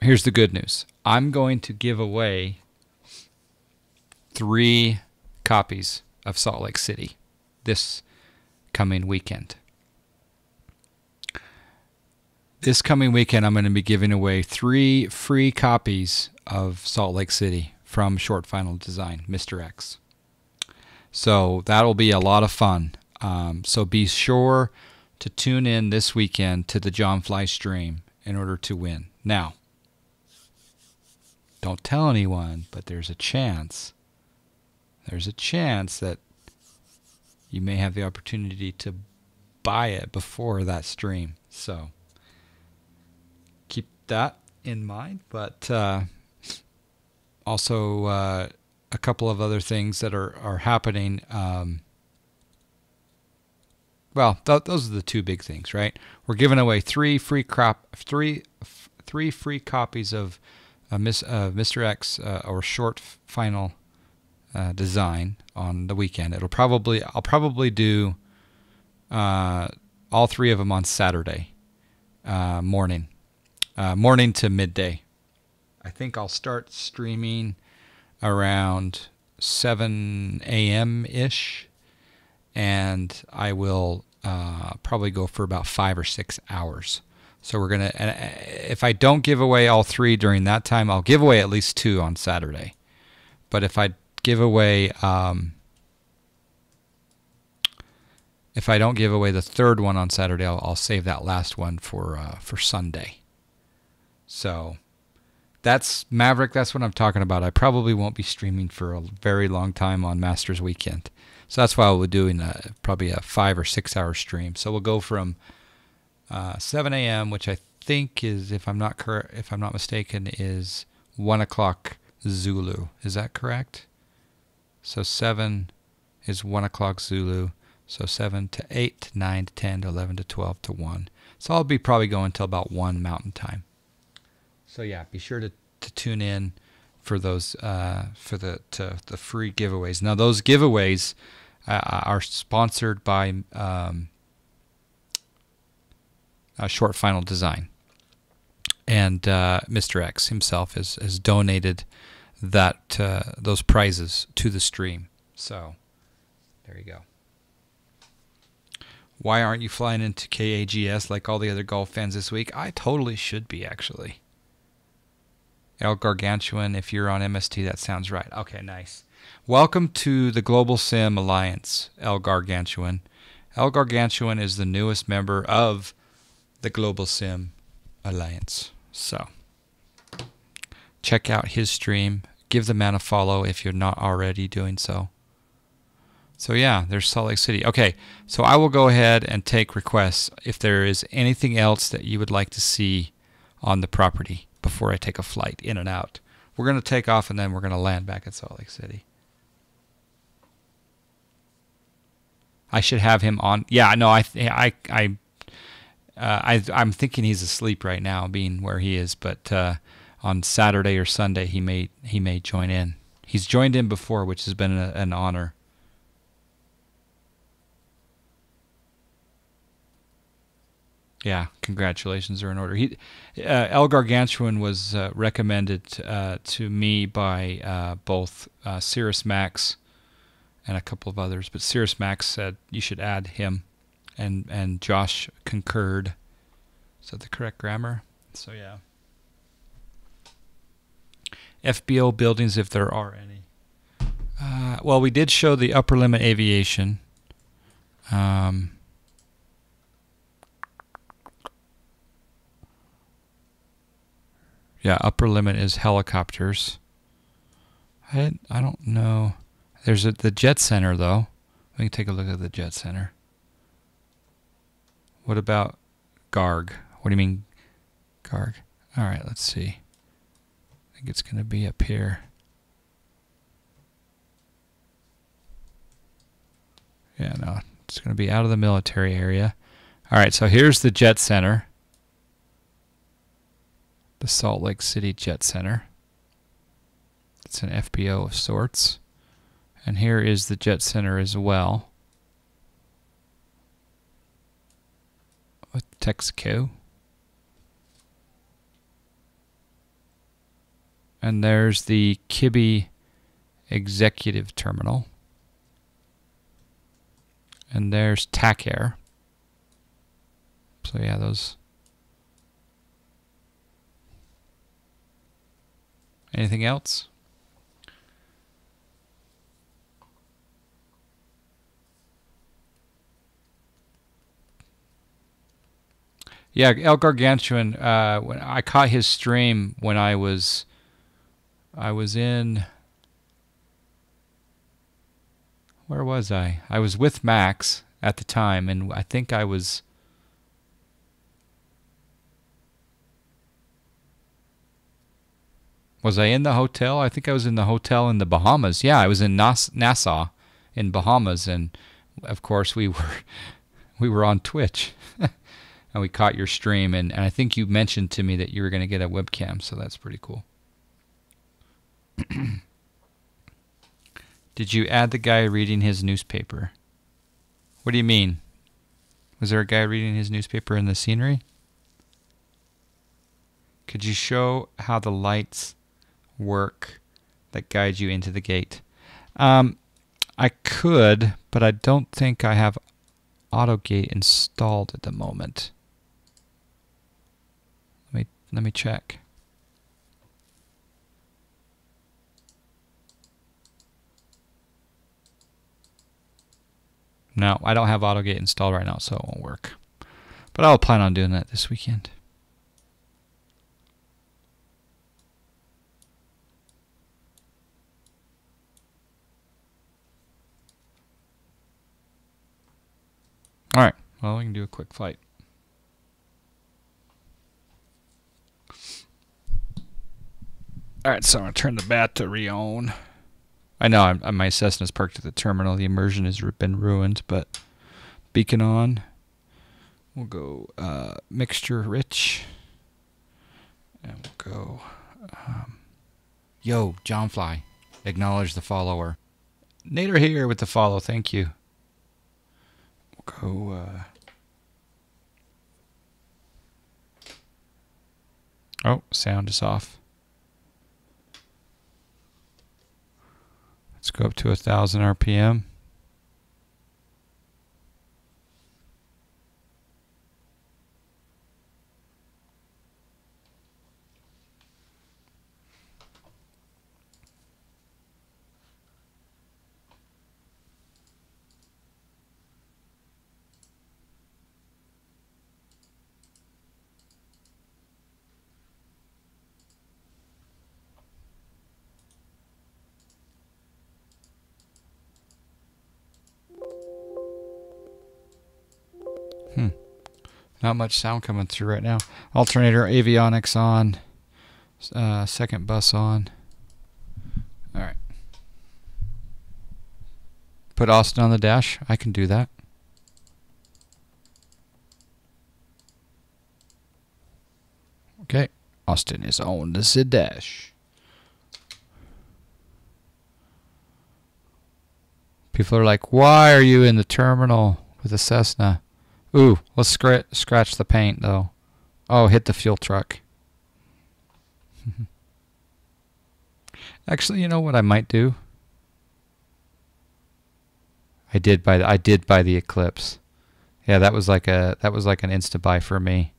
here's the good news I'm going to give away three copies of Salt Lake City this coming weekend. This coming weekend, I'm going to be giving away three free copies of Salt Lake City from Short Final Design, Mr. X. So that'll be a lot of fun. Um, so be sure to tune in this weekend to the Jon Fly stream in order to win. Now, don't tell anyone, but there's a chance. There's a chance that you may have the opportunity to buy it before that stream. So keep that in mind. But uh, also uh, a couple of other things that are are happening. Um, well, th- those are the two big things, right? We're giving away three free crop, three three free copies of uh, Miss, uh, Mr. X uh, or short final uh, design on the weekend. It'll probably I'll probably do uh, all three of them on Saturday uh, morning, morning to midday. I think I'll start streaming around 7 a.m. ish, and I will probably go for about five or six hours. So we're gonna. If I don't give away all three during that time, I'll give away at least two on Saturday. But if I give away, um, if I don't give away the third one on Saturday, I'll, I'll save that last one for uh, for Sunday. So that's Maverick. That's what I'm talking about. I probably won't be streaming for a very long time on Masters Weekend, so that's why we'll be doing a, probably a five or six hour stream. So we'll go from uh, 7 a.m., which I think is, if I'm not cor- if I'm not mistaken, is one o'clock Zulu. Is that correct? So seven is one o'clock Zulu. So seven to eight, to nine to ten to eleven to twelve to one. So I'll be probably going till about one Mountain Time. So yeah, be sure to, to tune in for those uh, for the to, the free giveaways. Now those giveaways uh, are sponsored by um, Short Final Design, and uh, Mr. X himself has has donated that uh, those prizes to the stream. So there you go. Why aren't you flying into KAGS like all the other golf fans this week? I totally should be actually. El Gargantuan, if you're on MST, that sounds right. Okay, nice. Welcome to the Global Sim Alliance, El Gargantuan. El Gargantuan is the newest member of the Global Sim Alliance. So, check out his stream. Give the man a follow if you're not already doing so. So, yeah, there's Salt Lake City. Okay, so I will go ahead and take requests if there is anything else that you would like to see on the property before I take a flight in and out. We're going to take off and then we're going to land back at Salt Lake City. I should have him on. Yeah, no, I, I, I, uh, I, I'm thinking he's asleep right now, being where he is. But uh, on Saturday or Sunday, he may, he may join in. He's joined in before, which has been a, an honor. Yeah, congratulations are in order. He, uh, El Gargantuan was uh, recommended uh, to me by uh, both uh, Cirrus Max and a couple of others, but Cirrus Max said you should add him, and and Josh concurred. Is that the correct grammar? So yeah. FBO buildings, if there are any. Uh, well, we did show the upper limit aviation. Um, Yeah, upper limit is helicopters. I I don't know. There's a, the jet center though. We can take a look at the jet center. What about Garg? What do you mean Garg? All right, let's see. I think it's going to be up here. Yeah, no, it's going to be out of the military area. All right, so here's the jet center the Salt Lake City Jet Center. It's an FBO of sorts. And here is the Jet Center as well. With Texaco. And there's the Kibby Executive Terminal. and there's TAC Air. So yeah, those. Anything else? Yeah, El Gargantuan. Uh, when I caught his stream when I was, I was in. Where was I? I was with Max at the time, and I think I was. Was I in the hotel? I think I was in the hotel in the Bahamas. Yeah, I was in Nas- Nassau, in Bahamas, and of course we were, we were on Twitch. And we caught your stream, and, and I think you mentioned to me that you were going to get a webcam, so that's pretty cool. Did you add the guy reading his newspaper? What do you mean? Was there a guy reading his newspaper in the scenery? Could you show how the lights work that guide you into the gate? Um, I could, but I don't think I have AutoGate installed at the moment. Let me check. No, I don't have AutoGate installed right now, so it won't work. But I'll plan on doing that this weekend. Alright, well, we can do a quick flight. All right, so I'm gonna turn the battery on. I know I'm, my Cessna's parked at the terminal. The immersion has been ruined, but beacon on. We'll go uh, mixture rich, and we'll go. Um, Yo, Jon Fly, acknowledge the follower. Nader here with the follow. Thank you. We'll go. Uh, oh, sound is off. Let's go up to a thousand RPM. Not much sound coming through right now. Alternator avionics on. Uh, second bus on. All right. Put Austin on the dash. I can do that. Okay. Austin is on the dash. People are like, why are you in the terminal with a Cessna? Ooh, let's scr scratch the paint though. Oh, hit the fuel truck. Actually, you know what I might do? I did buy the, I did buy the Eclipse. Yeah, that was like a that was like an insta buy for me.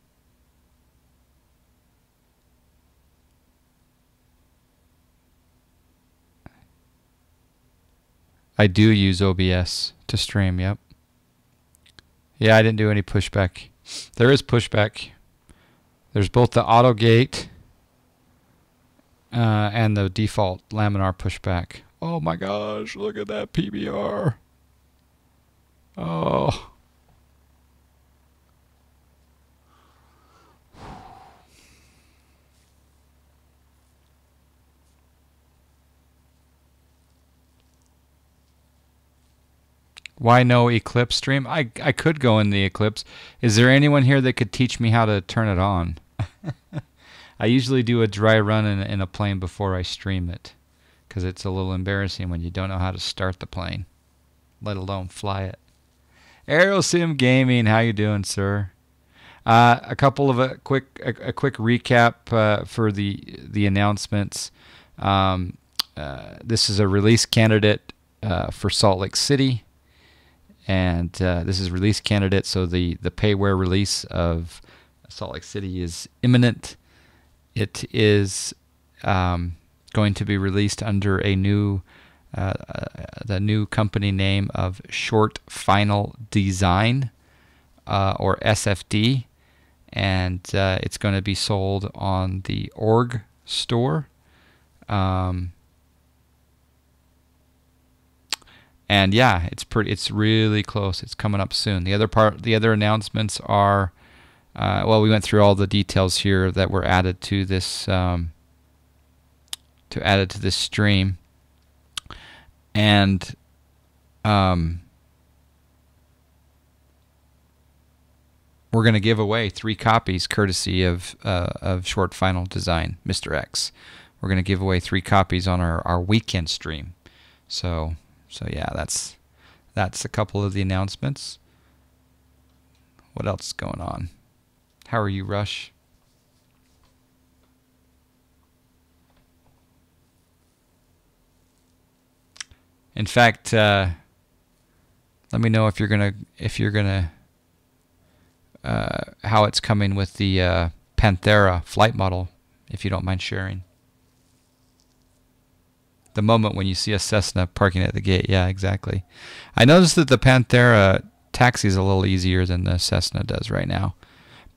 I do use OBS to stream, yep. Yeah, I didn't do any pushback. There is pushback. There's both the auto gate uh, and the default laminar pushback. Oh my gosh, look at that PBR. Oh. Why no Eclipse stream? I I could go in the Eclipse. Is there anyone here that could teach me how to turn it on? I usually do a dry run in, in a plane before I stream it, because it's a little embarrassing when you don't know how to start the plane, let alone fly it. Aerosim Gaming, how you doing, sir? Uh, a couple of a quick a, a quick recap uh, for the the announcements. Um, uh, this is a release candidate uh, for Salt Lake City and uh, this is release candidate. So the the payware release of Salt Lake City is imminent. It is um, going to be released under a new uh, uh, the new company name of Short Final Design uh, or SFD, and uh, it's going to be sold on the org store. Um, and yeah, it's pretty. It's really close. It's coming up soon. The other part, the other announcements are, uh, well, we went through all the details here that were added to this, um, to added to this stream, and, um, we're going to give away three copies courtesy of uh, of Short Final Design, Mr. X. We're going to give away three copies on our, our weekend stream. So so yeah, that's that's a couple of the announcements. What else is going on? How are you, Rush? In fact, uh, let me know if you're gonna if you're gonna uh, how it's coming with the uh, Panthera flight model, if you don't mind sharing the moment when you see a Cessna parking at the gate. Yeah, exactly. I noticed that the Panthera taxi is a little easier than the Cessna does right now.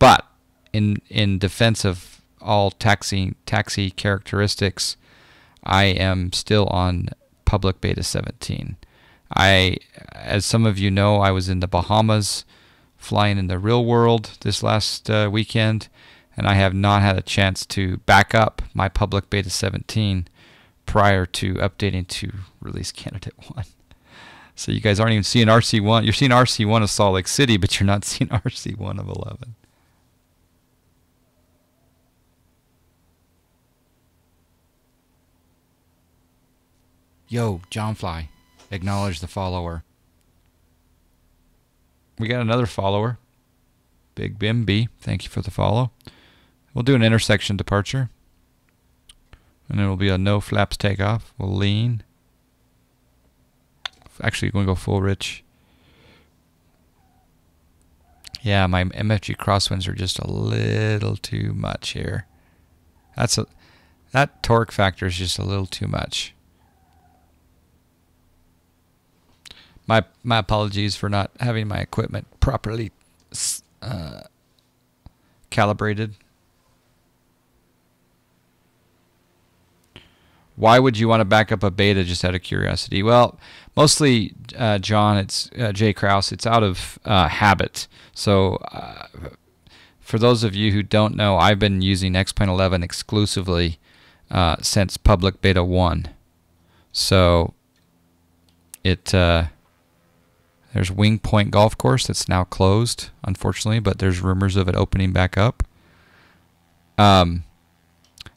But in in defense of all taxi taxi characteristics, I am still on public beta 17. I as some of you know, I was in the Bahamas flying in the real world this last uh, weekend and I have not had a chance to back up my public beta 17 prior to updating to release candidate 1. So you guys aren't even seeing RC1. You're seeing RC1 of Salt Lake City, but you're not seeing RC1 of 11. Yo, Jon Fly, acknowledge the follower. We got another follower. Big Bimby, thank you for the follow. We'll do an intersection departure. And it will be a no flaps takeoff. We'll lean. Actually, going to go full rich. Yeah, my MFG crosswinds are just a little too much here. That's a that torque factor is just a little too much. My my apologies for not having my equipment properly uh, calibrated. Why would you want to back up a beta just out of curiosity? Well, mostly, uh, John, it's uh, Jay Kraus, it's out of uh, habit. So, uh, for those of you who don't know, I've been using X-Plane 11 exclusively uh, since public beta 1. So, it uh, there's Wing Point Golf Course that's now closed, unfortunately, but there's rumors of it opening back up. Um,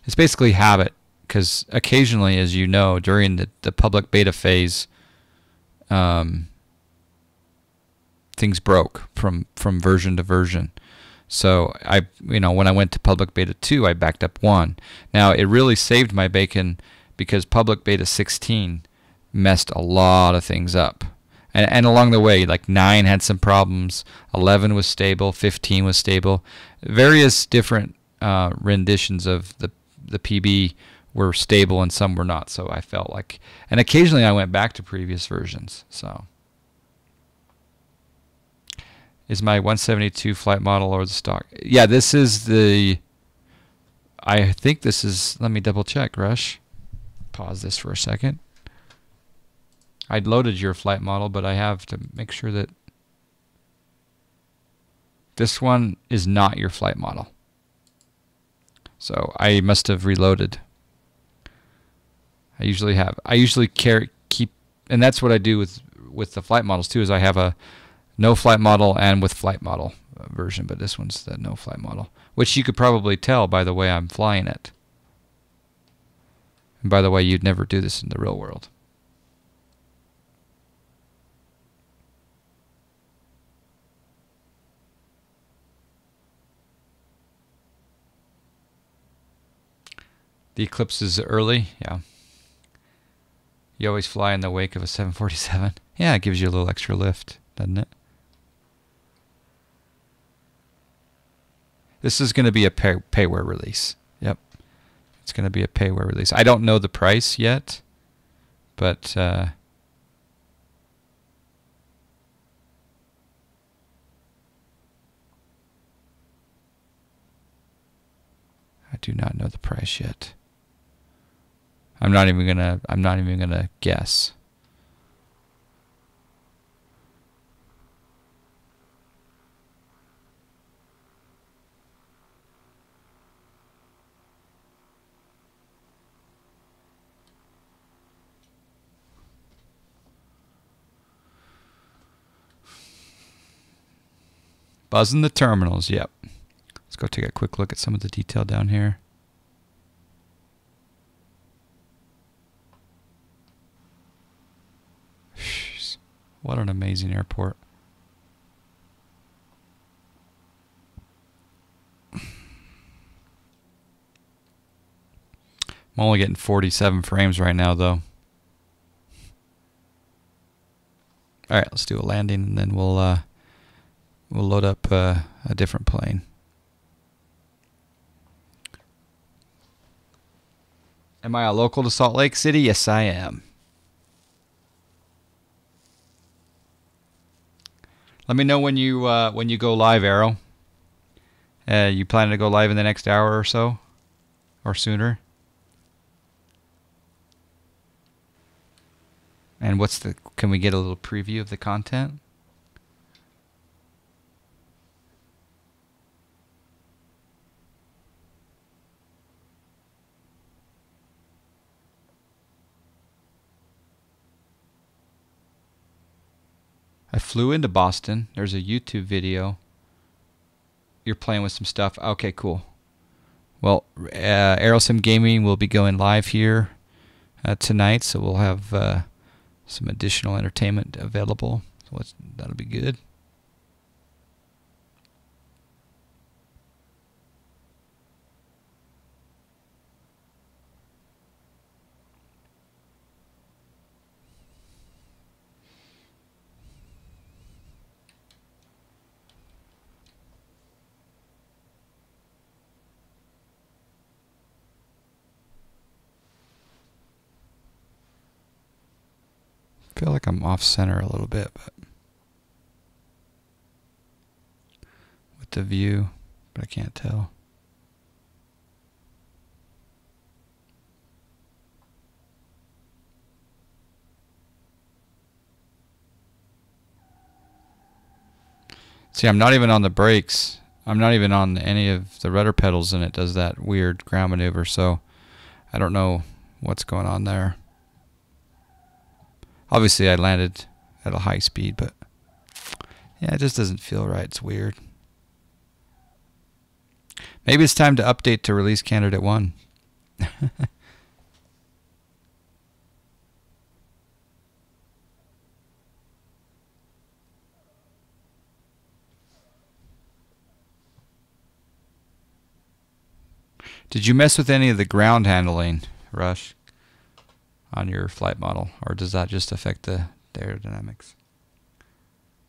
it's basically habit because occasionally, as you know, during the, the public beta phase, um, things broke from from version to version. So I, you know, when I went to public beta 2, I backed up 1. Now, it really saved my bacon because public beta 16 messed a lot of things up. And, and along the way, like 9 had some problems, 11 was stable, 15 was stable. Various different uh, renditions of the, the PB were stable and some were not. So I felt like, and occasionally I went back to previous versions. So is my 172 flight model or the stock? Yeah, this is the. I think this is. Let me double check. Rush. Pause this for a second. I'd loaded your flight model, but I have to make sure that this one is not your flight model. So I must have reloaded. I usually have. I usually carry keep, and that's what I do with with the flight models too. Is I have a no flight model and with flight model uh, version, but this one's the no flight model, which you could probably tell by the way I'm flying it. And by the way, you'd never do this in the real world. The eclipse is early, yeah. You always fly in the wake of a 747. Yeah, it gives you a little extra lift. doesn't it? This is going to be a pay, payware release. Yep. It's going to be a payware release. I don't know the price yet, but uh, I do not know the price yet. I'm not even to I'm not even to guess. Buzzing the terminals, yep. Let's go take a quick look at some of the detail down here. What an amazing airport. I'm only getting 47 frames right now, though. All right, let's do a landing, and then we'll uh, we'll load up uh, a different plane. Am I a local to Salt Lake City? Yes, I am. Let me know when you uh, when you go live, Arrow. Uh, you planning to go live in the next hour or so, or sooner? And what's the? Can we get a little preview of the content? I flew into Boston. There's a YouTube video. You're playing with some stuff. Okay, cool. Well, uh, Aerosim Gaming will be going live here uh, tonight, so we'll have uh, some additional entertainment available. So that'll be good. Feel like I'm off center a little bit, but with the view, but I can't tell. See, I'm not even on the brakes. I'm not even on any of the rudder pedals, and it does that weird ground maneuver. So I don't know what's going on there. Obviously, I landed at a high speed, but yeah, it just doesn't feel right. It's weird. Maybe it's time to update to release candidate 1. Did you mess with any of the ground handling, Rush? On your flight model, or does that just affect the, the aerodynamics?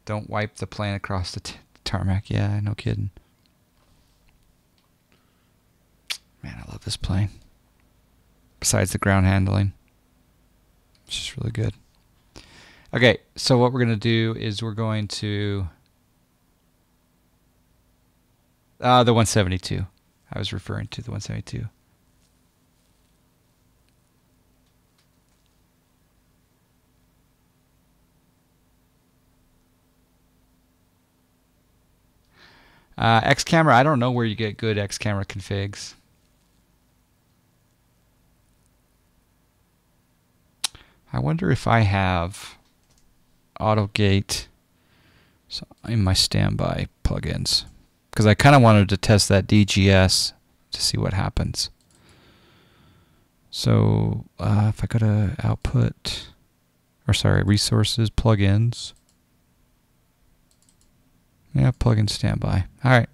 Don't wipe the plane across the tarmac. Yeah, no kidding. Man, I love this plane. Besides the ground handling, it's just really good. Okay, so what we're going to do is we're going to uh, the 172. I was referring to the 172. Uh, X camera, I don't know where you get good X camera configs. I wonder if I have AutoGate in my standby plugins because I kind of wanted to test that DGS to see what happens. So uh, if I go to output, or sorry, resources, plugins, yeah, plug-in standby. All right.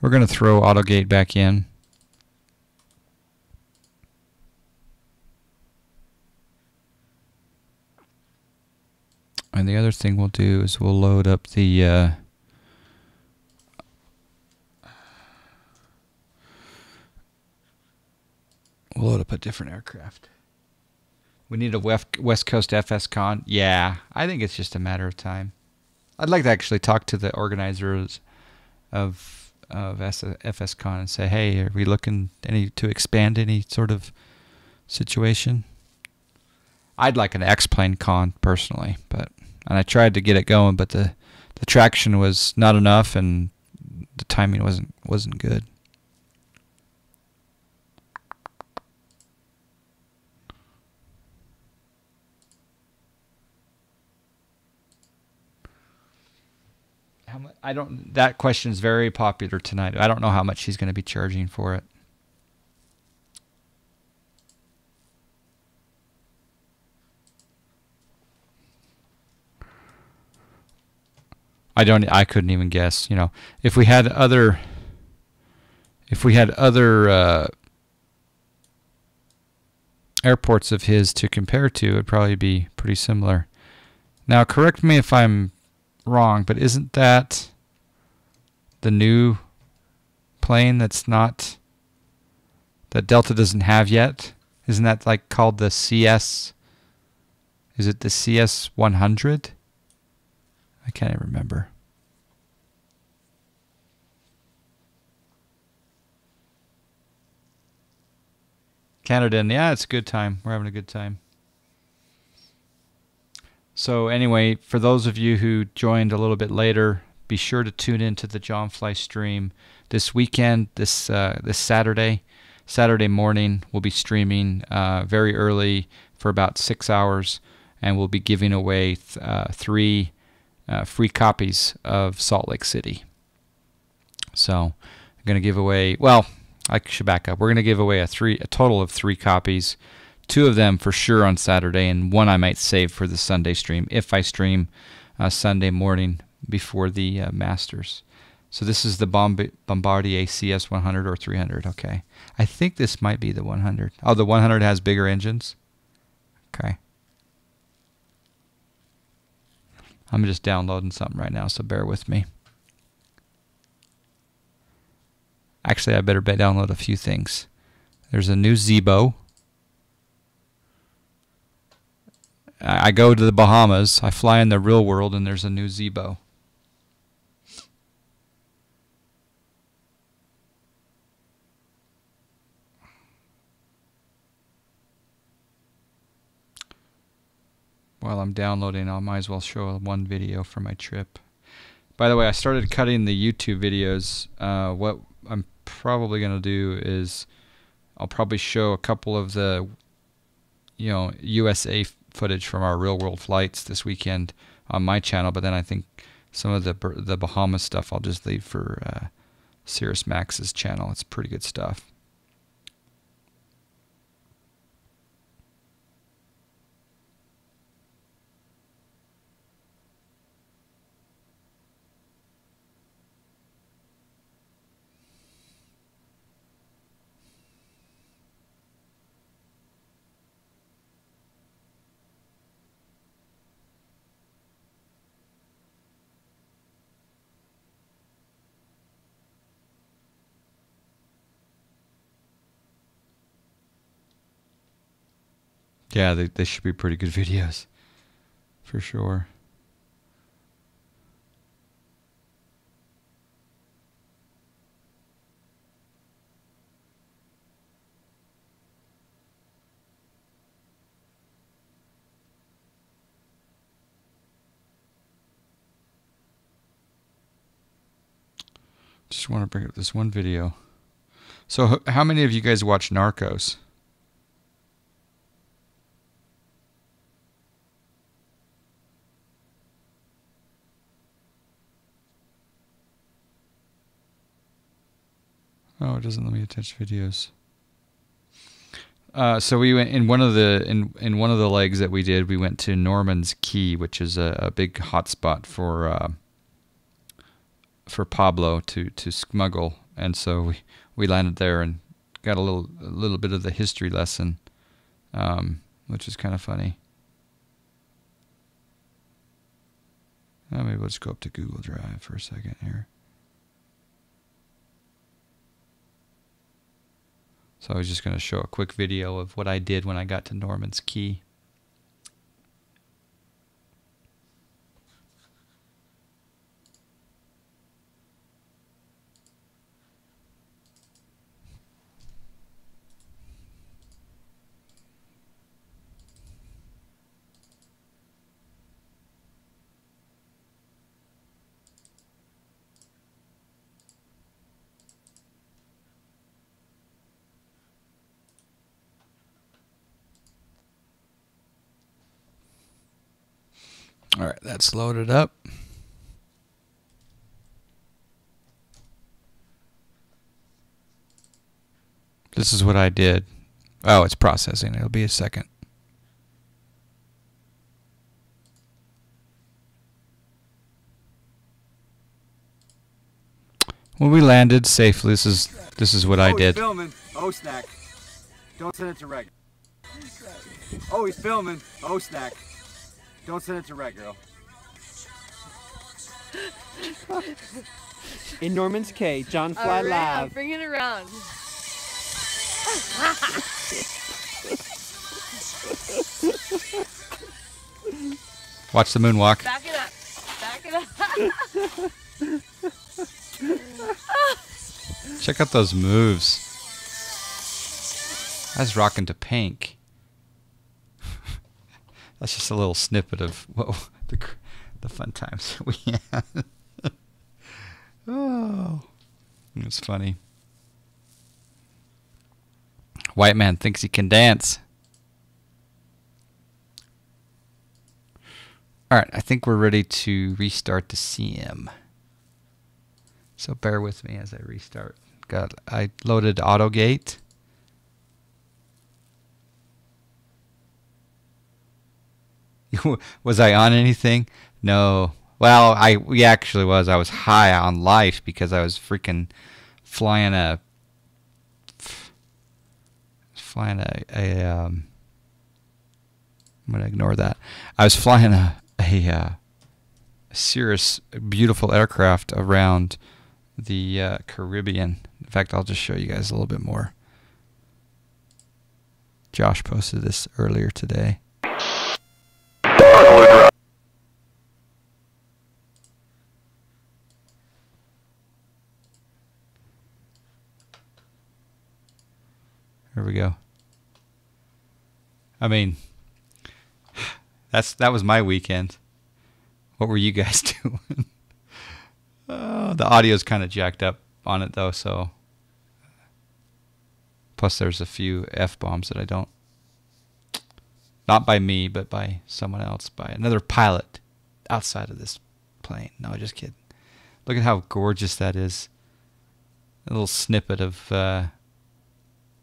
We're going to throw AutoGate back in. And the other thing we'll do is we'll load up the uh, we'll load up a different aircraft. We need a West West Coast FS Con. Yeah, I think it's just a matter of time. I'd like to actually talk to the organizers of of FS Con and say, hey, are we looking any to expand any sort of situation? I'd like an X-plane con personally, but and I tried to get it going, but the the traction was not enough and the timing wasn't wasn't good. How much? I don't. That question is very popular tonight. I don't know how much he's going to be charging for it. I don't. I couldn't even guess. You know, if we had other, if we had other uh, airports of his to compare to, it'd probably be pretty similar. Now, correct me if I'm wrong, but isn't that the new plane that's not that Delta doesn't have yet? Isn't that like called the CS? Is it the CS 100? I can't even remember. Canada, and yeah, it's a good time. We're having a good time. So anyway, for those of you who joined a little bit later, be sure to tune into the Jon Fly stream this weekend. This uh, this Saturday, Saturday morning, we'll be streaming uh, very early for about six hours, and we'll be giving away th- uh, three uh, free copies of Salt Lake City. So I'm going to give away. Well, I should back up. We're going to give away a three a total of three copies. Two of them for sure on Saturday, and one I might save for the Sunday stream if I stream uh, Sunday morning before the uh, Masters. So this is the Bombardier CS 100 or 300. Okay, I think this might be the 100. Oh, the 100 has bigger engines. Okay. I'm just downloading something right now, so bear with me. Actually, I better download a few things. There's a new Zibo. I go to the Bahamas. I fly in the real world, and there's a new Zibo. While I'm downloading, I might as well show one video from my trip. By the way, I started cutting the YouTube videos. Uh, what I'm probably going to do is I'll probably show a couple of the you know USA footage from our real world flights this weekend on my channel, but then I think some of the the Bahamas stuff I'll just leave for uh, Cirrus Max's channel. It's pretty good stuff. Yeah, they, they should be pretty good videos. For sure. Just want to bring up this one video. So, how many of you guys watch Narcos? It doesn't let me attach videos. Uh, so we went in one of the in in one of the legs that we did. We went to Norman's Cay, which is a, a big hotspot for uh, for Pablo to to smuggle, and so we, we landed there and got a little a little bit of the history lesson, um, which is kind of funny. Uh, maybe let's go up to Google Drive for a second here. So I was just going to show a quick video of what I did when I got to Norman's Cay. All right, that's loaded up. This is what I did. Oh, it's processing. It'll be a second. When we landed safely, this is this is what oh, I did. He's filming. Oh, snack. Don't send it to Reg. Oh, he's filming. Oh, snack. Don't send it to Reg, girl. In Norman's Cay, Jon Fly All right, I'm Live. bringing it around. Watch the moonwalk. Back it up. Back it up. Check out those moves. That's rocking to pink. That's just a little snippet of whoa, the the fun times we had. oh, it's funny. White man thinks he can dance. All right, I think we're ready to restart the CM. So bear with me as I restart. Got I loaded AutoGate. was I on anything? No. Well, I we actually was. I was high on life because I was freaking flying a flying a, a um I'm gonna ignore that. I was flying a a, uh, beautiful aircraft around the uh, Caribbean. In fact, I'll just show you guys a little bit more. Josh posted this earlier today. Here we go. I mean, that's that was my weekend. What were you guys doing? Uh, the audio's kind of jacked up on it though, so. Plus, there's a few f bombs that I don't. Not by me, but by someone else, by another pilot outside of this plane. No, just kidding. Look at how gorgeous that is. A little snippet of uh,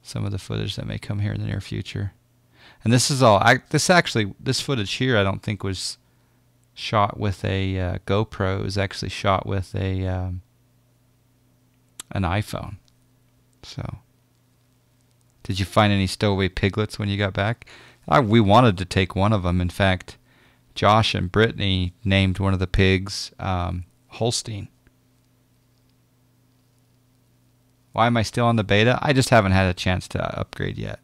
some of the footage that may come here in the near future. And this is all. I, this actually, this footage here, I don't think was shot with a uh, GoPro. It was actually shot with a um, an iPhone. So, did you find any stowaway piglets when you got back? I, we wanted to take one of them. In fact, Josh and Brittany named one of the pigs um, Holstein. Why am I still on the beta? I just haven't had a chance to upgrade yet.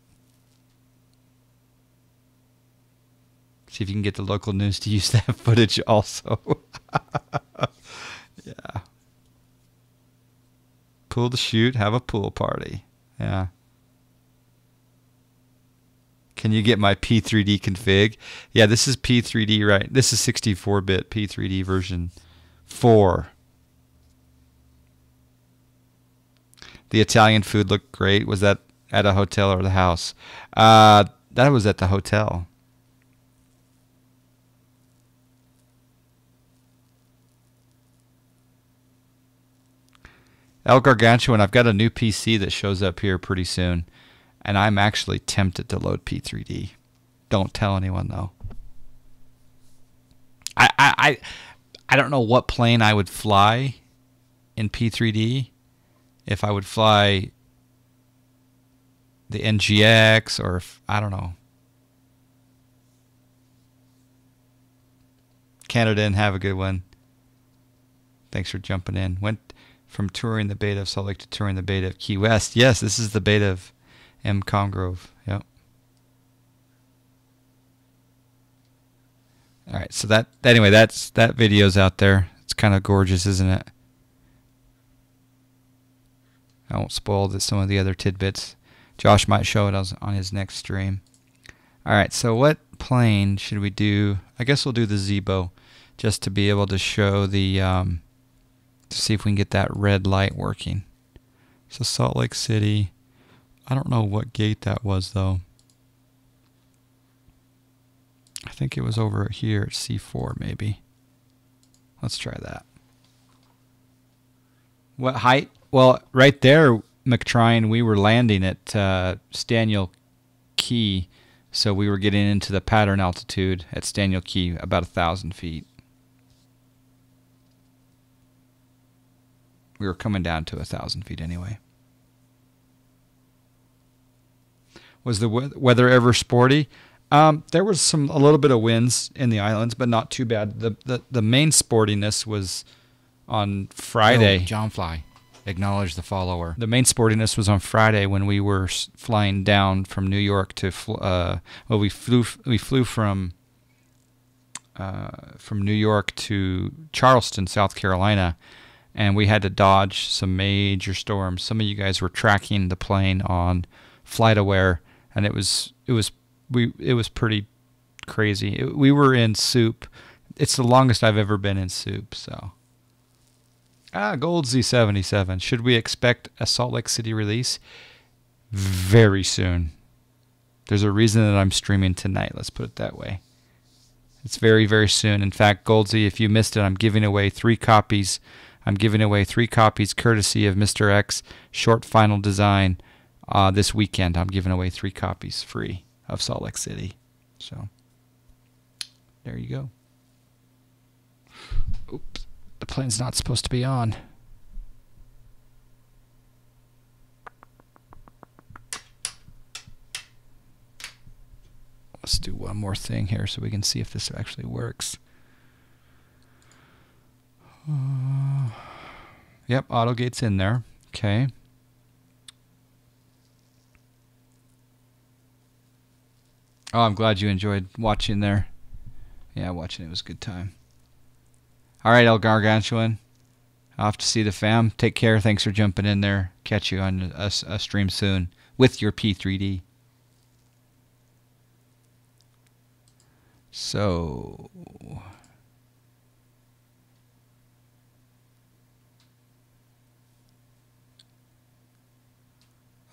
See if you can get the local news to use that footage also. yeah. Pool to shoot, have a pool party. Yeah. Can you get my P3D config? Yeah, this is P3D, right? This is 64 bit P3D version 4. The Italian food looked great. Was that at a hotel or the house? Uh, that was at the hotel. El Gargantuan, I've got a new PC that shows up here pretty soon, and I'm actually tempted to load P3D. Don't tell anyone though. I I I, don't know what plane I would fly in P3D. If I would fly the NGX or if, I don't know. Canada didn't have a good one. Thanks for jumping in. Went from touring the beta of Salt Lake to touring the beta of Key West. Yes, this is the beta of M. Congrove. Yep. All right, so that anyway, that's that video's out there. It's kind of gorgeous, isn't it? I won't spoil the, some of the other tidbits. Josh might show it on his next stream. All right, so what plane should we do? I guess we'll do the Zibo just to be able to show the, um, to see if we can get that red light working. So Salt Lake City, I don't know what gate that was though. I think it was over here at C4 maybe. Let's try that. What height? Well, right there, McTrine, we were landing at uh, Staniel Cay, so we were getting into the pattern altitude at Staniel Cay, about a thousand feet. We were coming down to a thousand feet anyway. Was the weather ever sporty? Um, there was some a little bit of winds in the islands, but not too bad. The the, the main sportiness was on Friday. Oh, Jon Fly, acknowledge the follower. The main sportiness was on Friday when we were flying down from New York to uh, well, we flew we flew from uh, from New York to Charleston, South Carolina, and we had to dodge some major storms. Some of you guys were tracking the plane on FlightAware, and it was it was we it was pretty crazy. It, we were in soup. It's the longest I've ever been in soup. So ah, Gold Z77. Should we expect a Salt Lake City release very soon? There's a reason that I'm streaming tonight. Let's put it that way. It's very very soon. In fact, Goldsy, if you missed it, I'm giving away three copies. I'm giving away three copies courtesy of Mr. X Short Final Design uh, this weekend. I'm giving away three copies free of Salt Lake City. So there you go. Oops, the plane's not supposed to be on. Let's do one more thing here so we can see if this actually works. Uh, yep, AutoGate's in there. Okay. Oh, I'm glad you enjoyed watching there. Yeah, watching it was a good time. All right, El Gargantuan. Off to see the fam. Take care. Thanks for jumping in there. Catch you on a, a stream soon with your P3D. So.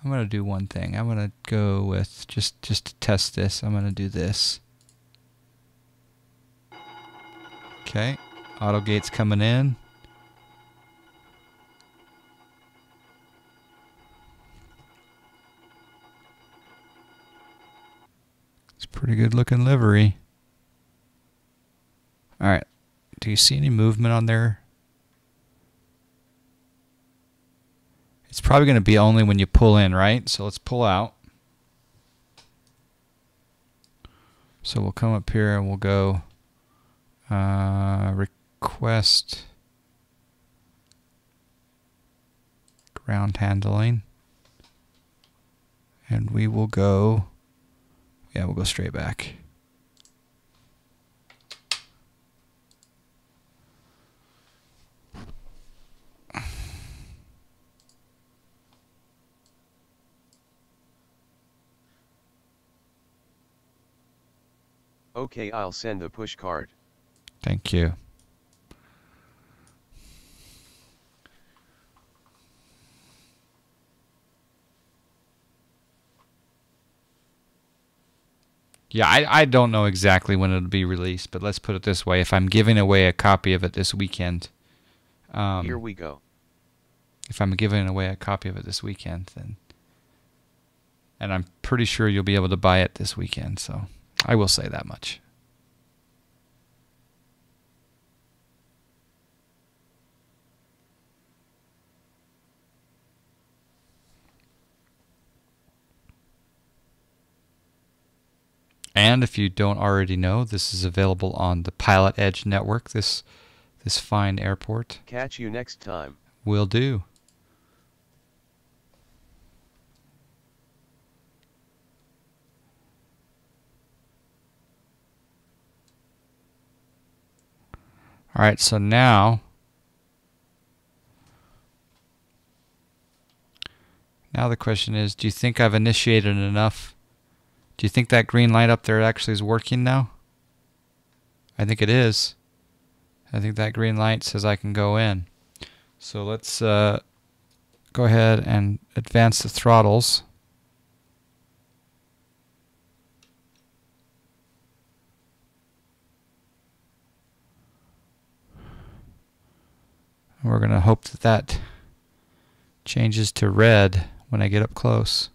I'm to do one thing. I'm to go with, just, just to test this, I'm to do this. Okay, auto gates coming in. It's pretty good looking livery. Alright, do you see any movement on there? It's probably going to be only when you pull in, right? So let's pull out. So we'll come up here and we'll go uh, request ground handling. And we will go, yeah, we'll go straight back. Okay, I'll send the push card. Thank you. Yeah, I, I don't know exactly when it'll be released, but let's put it this way. If I'm giving away a copy of it this weekend. Um, Here we go. If I'm giving away a copy of it this weekend, then. And I'm pretty sure you'll be able to buy it this weekend, so. I will say that much. And if you don't already know, this is available on the PilotEdge network. This this fine airport. Catch you next time. Will do. All right, so now now the question is, do you think I've initiated enough? Do you think that green light up there actually is working now? I think it is. I think that green light says I can go in. So let's uh, go ahead and advance the throttles. We're going to hope that that changes to red when I get up close.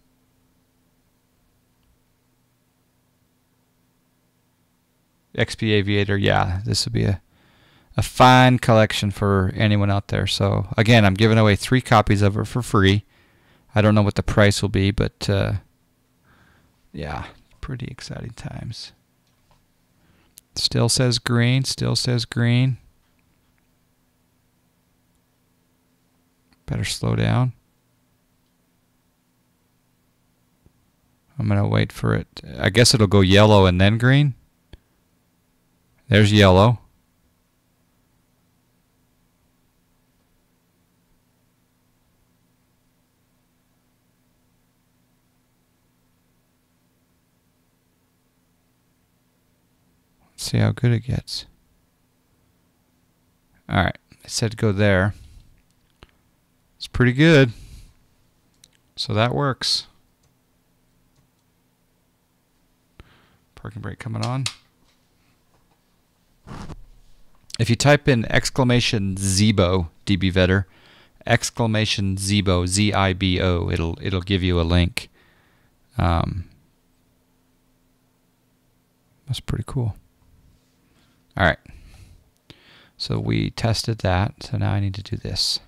XP Aviator, yeah, this would be a a fine collection for anyone out there. So again, I'm giving away three copies of it for free. I don't know what the price will be, but uh, yeah, pretty exciting times. Still says green. Still says green. Better slow down. I'm going to wait for it. I guess it'll go yellow and then green. There's yellow. Let's see how good it gets. Alright, I said go there. Pretty good. So that works. Parking brake coming on. If you type in exclamation Zibo, DB Vetter, exclamation Zibo, Z-I-B-O, it'll it'll give you a link. Um, that's pretty cool. All right. So we tested that. So now I need to do this.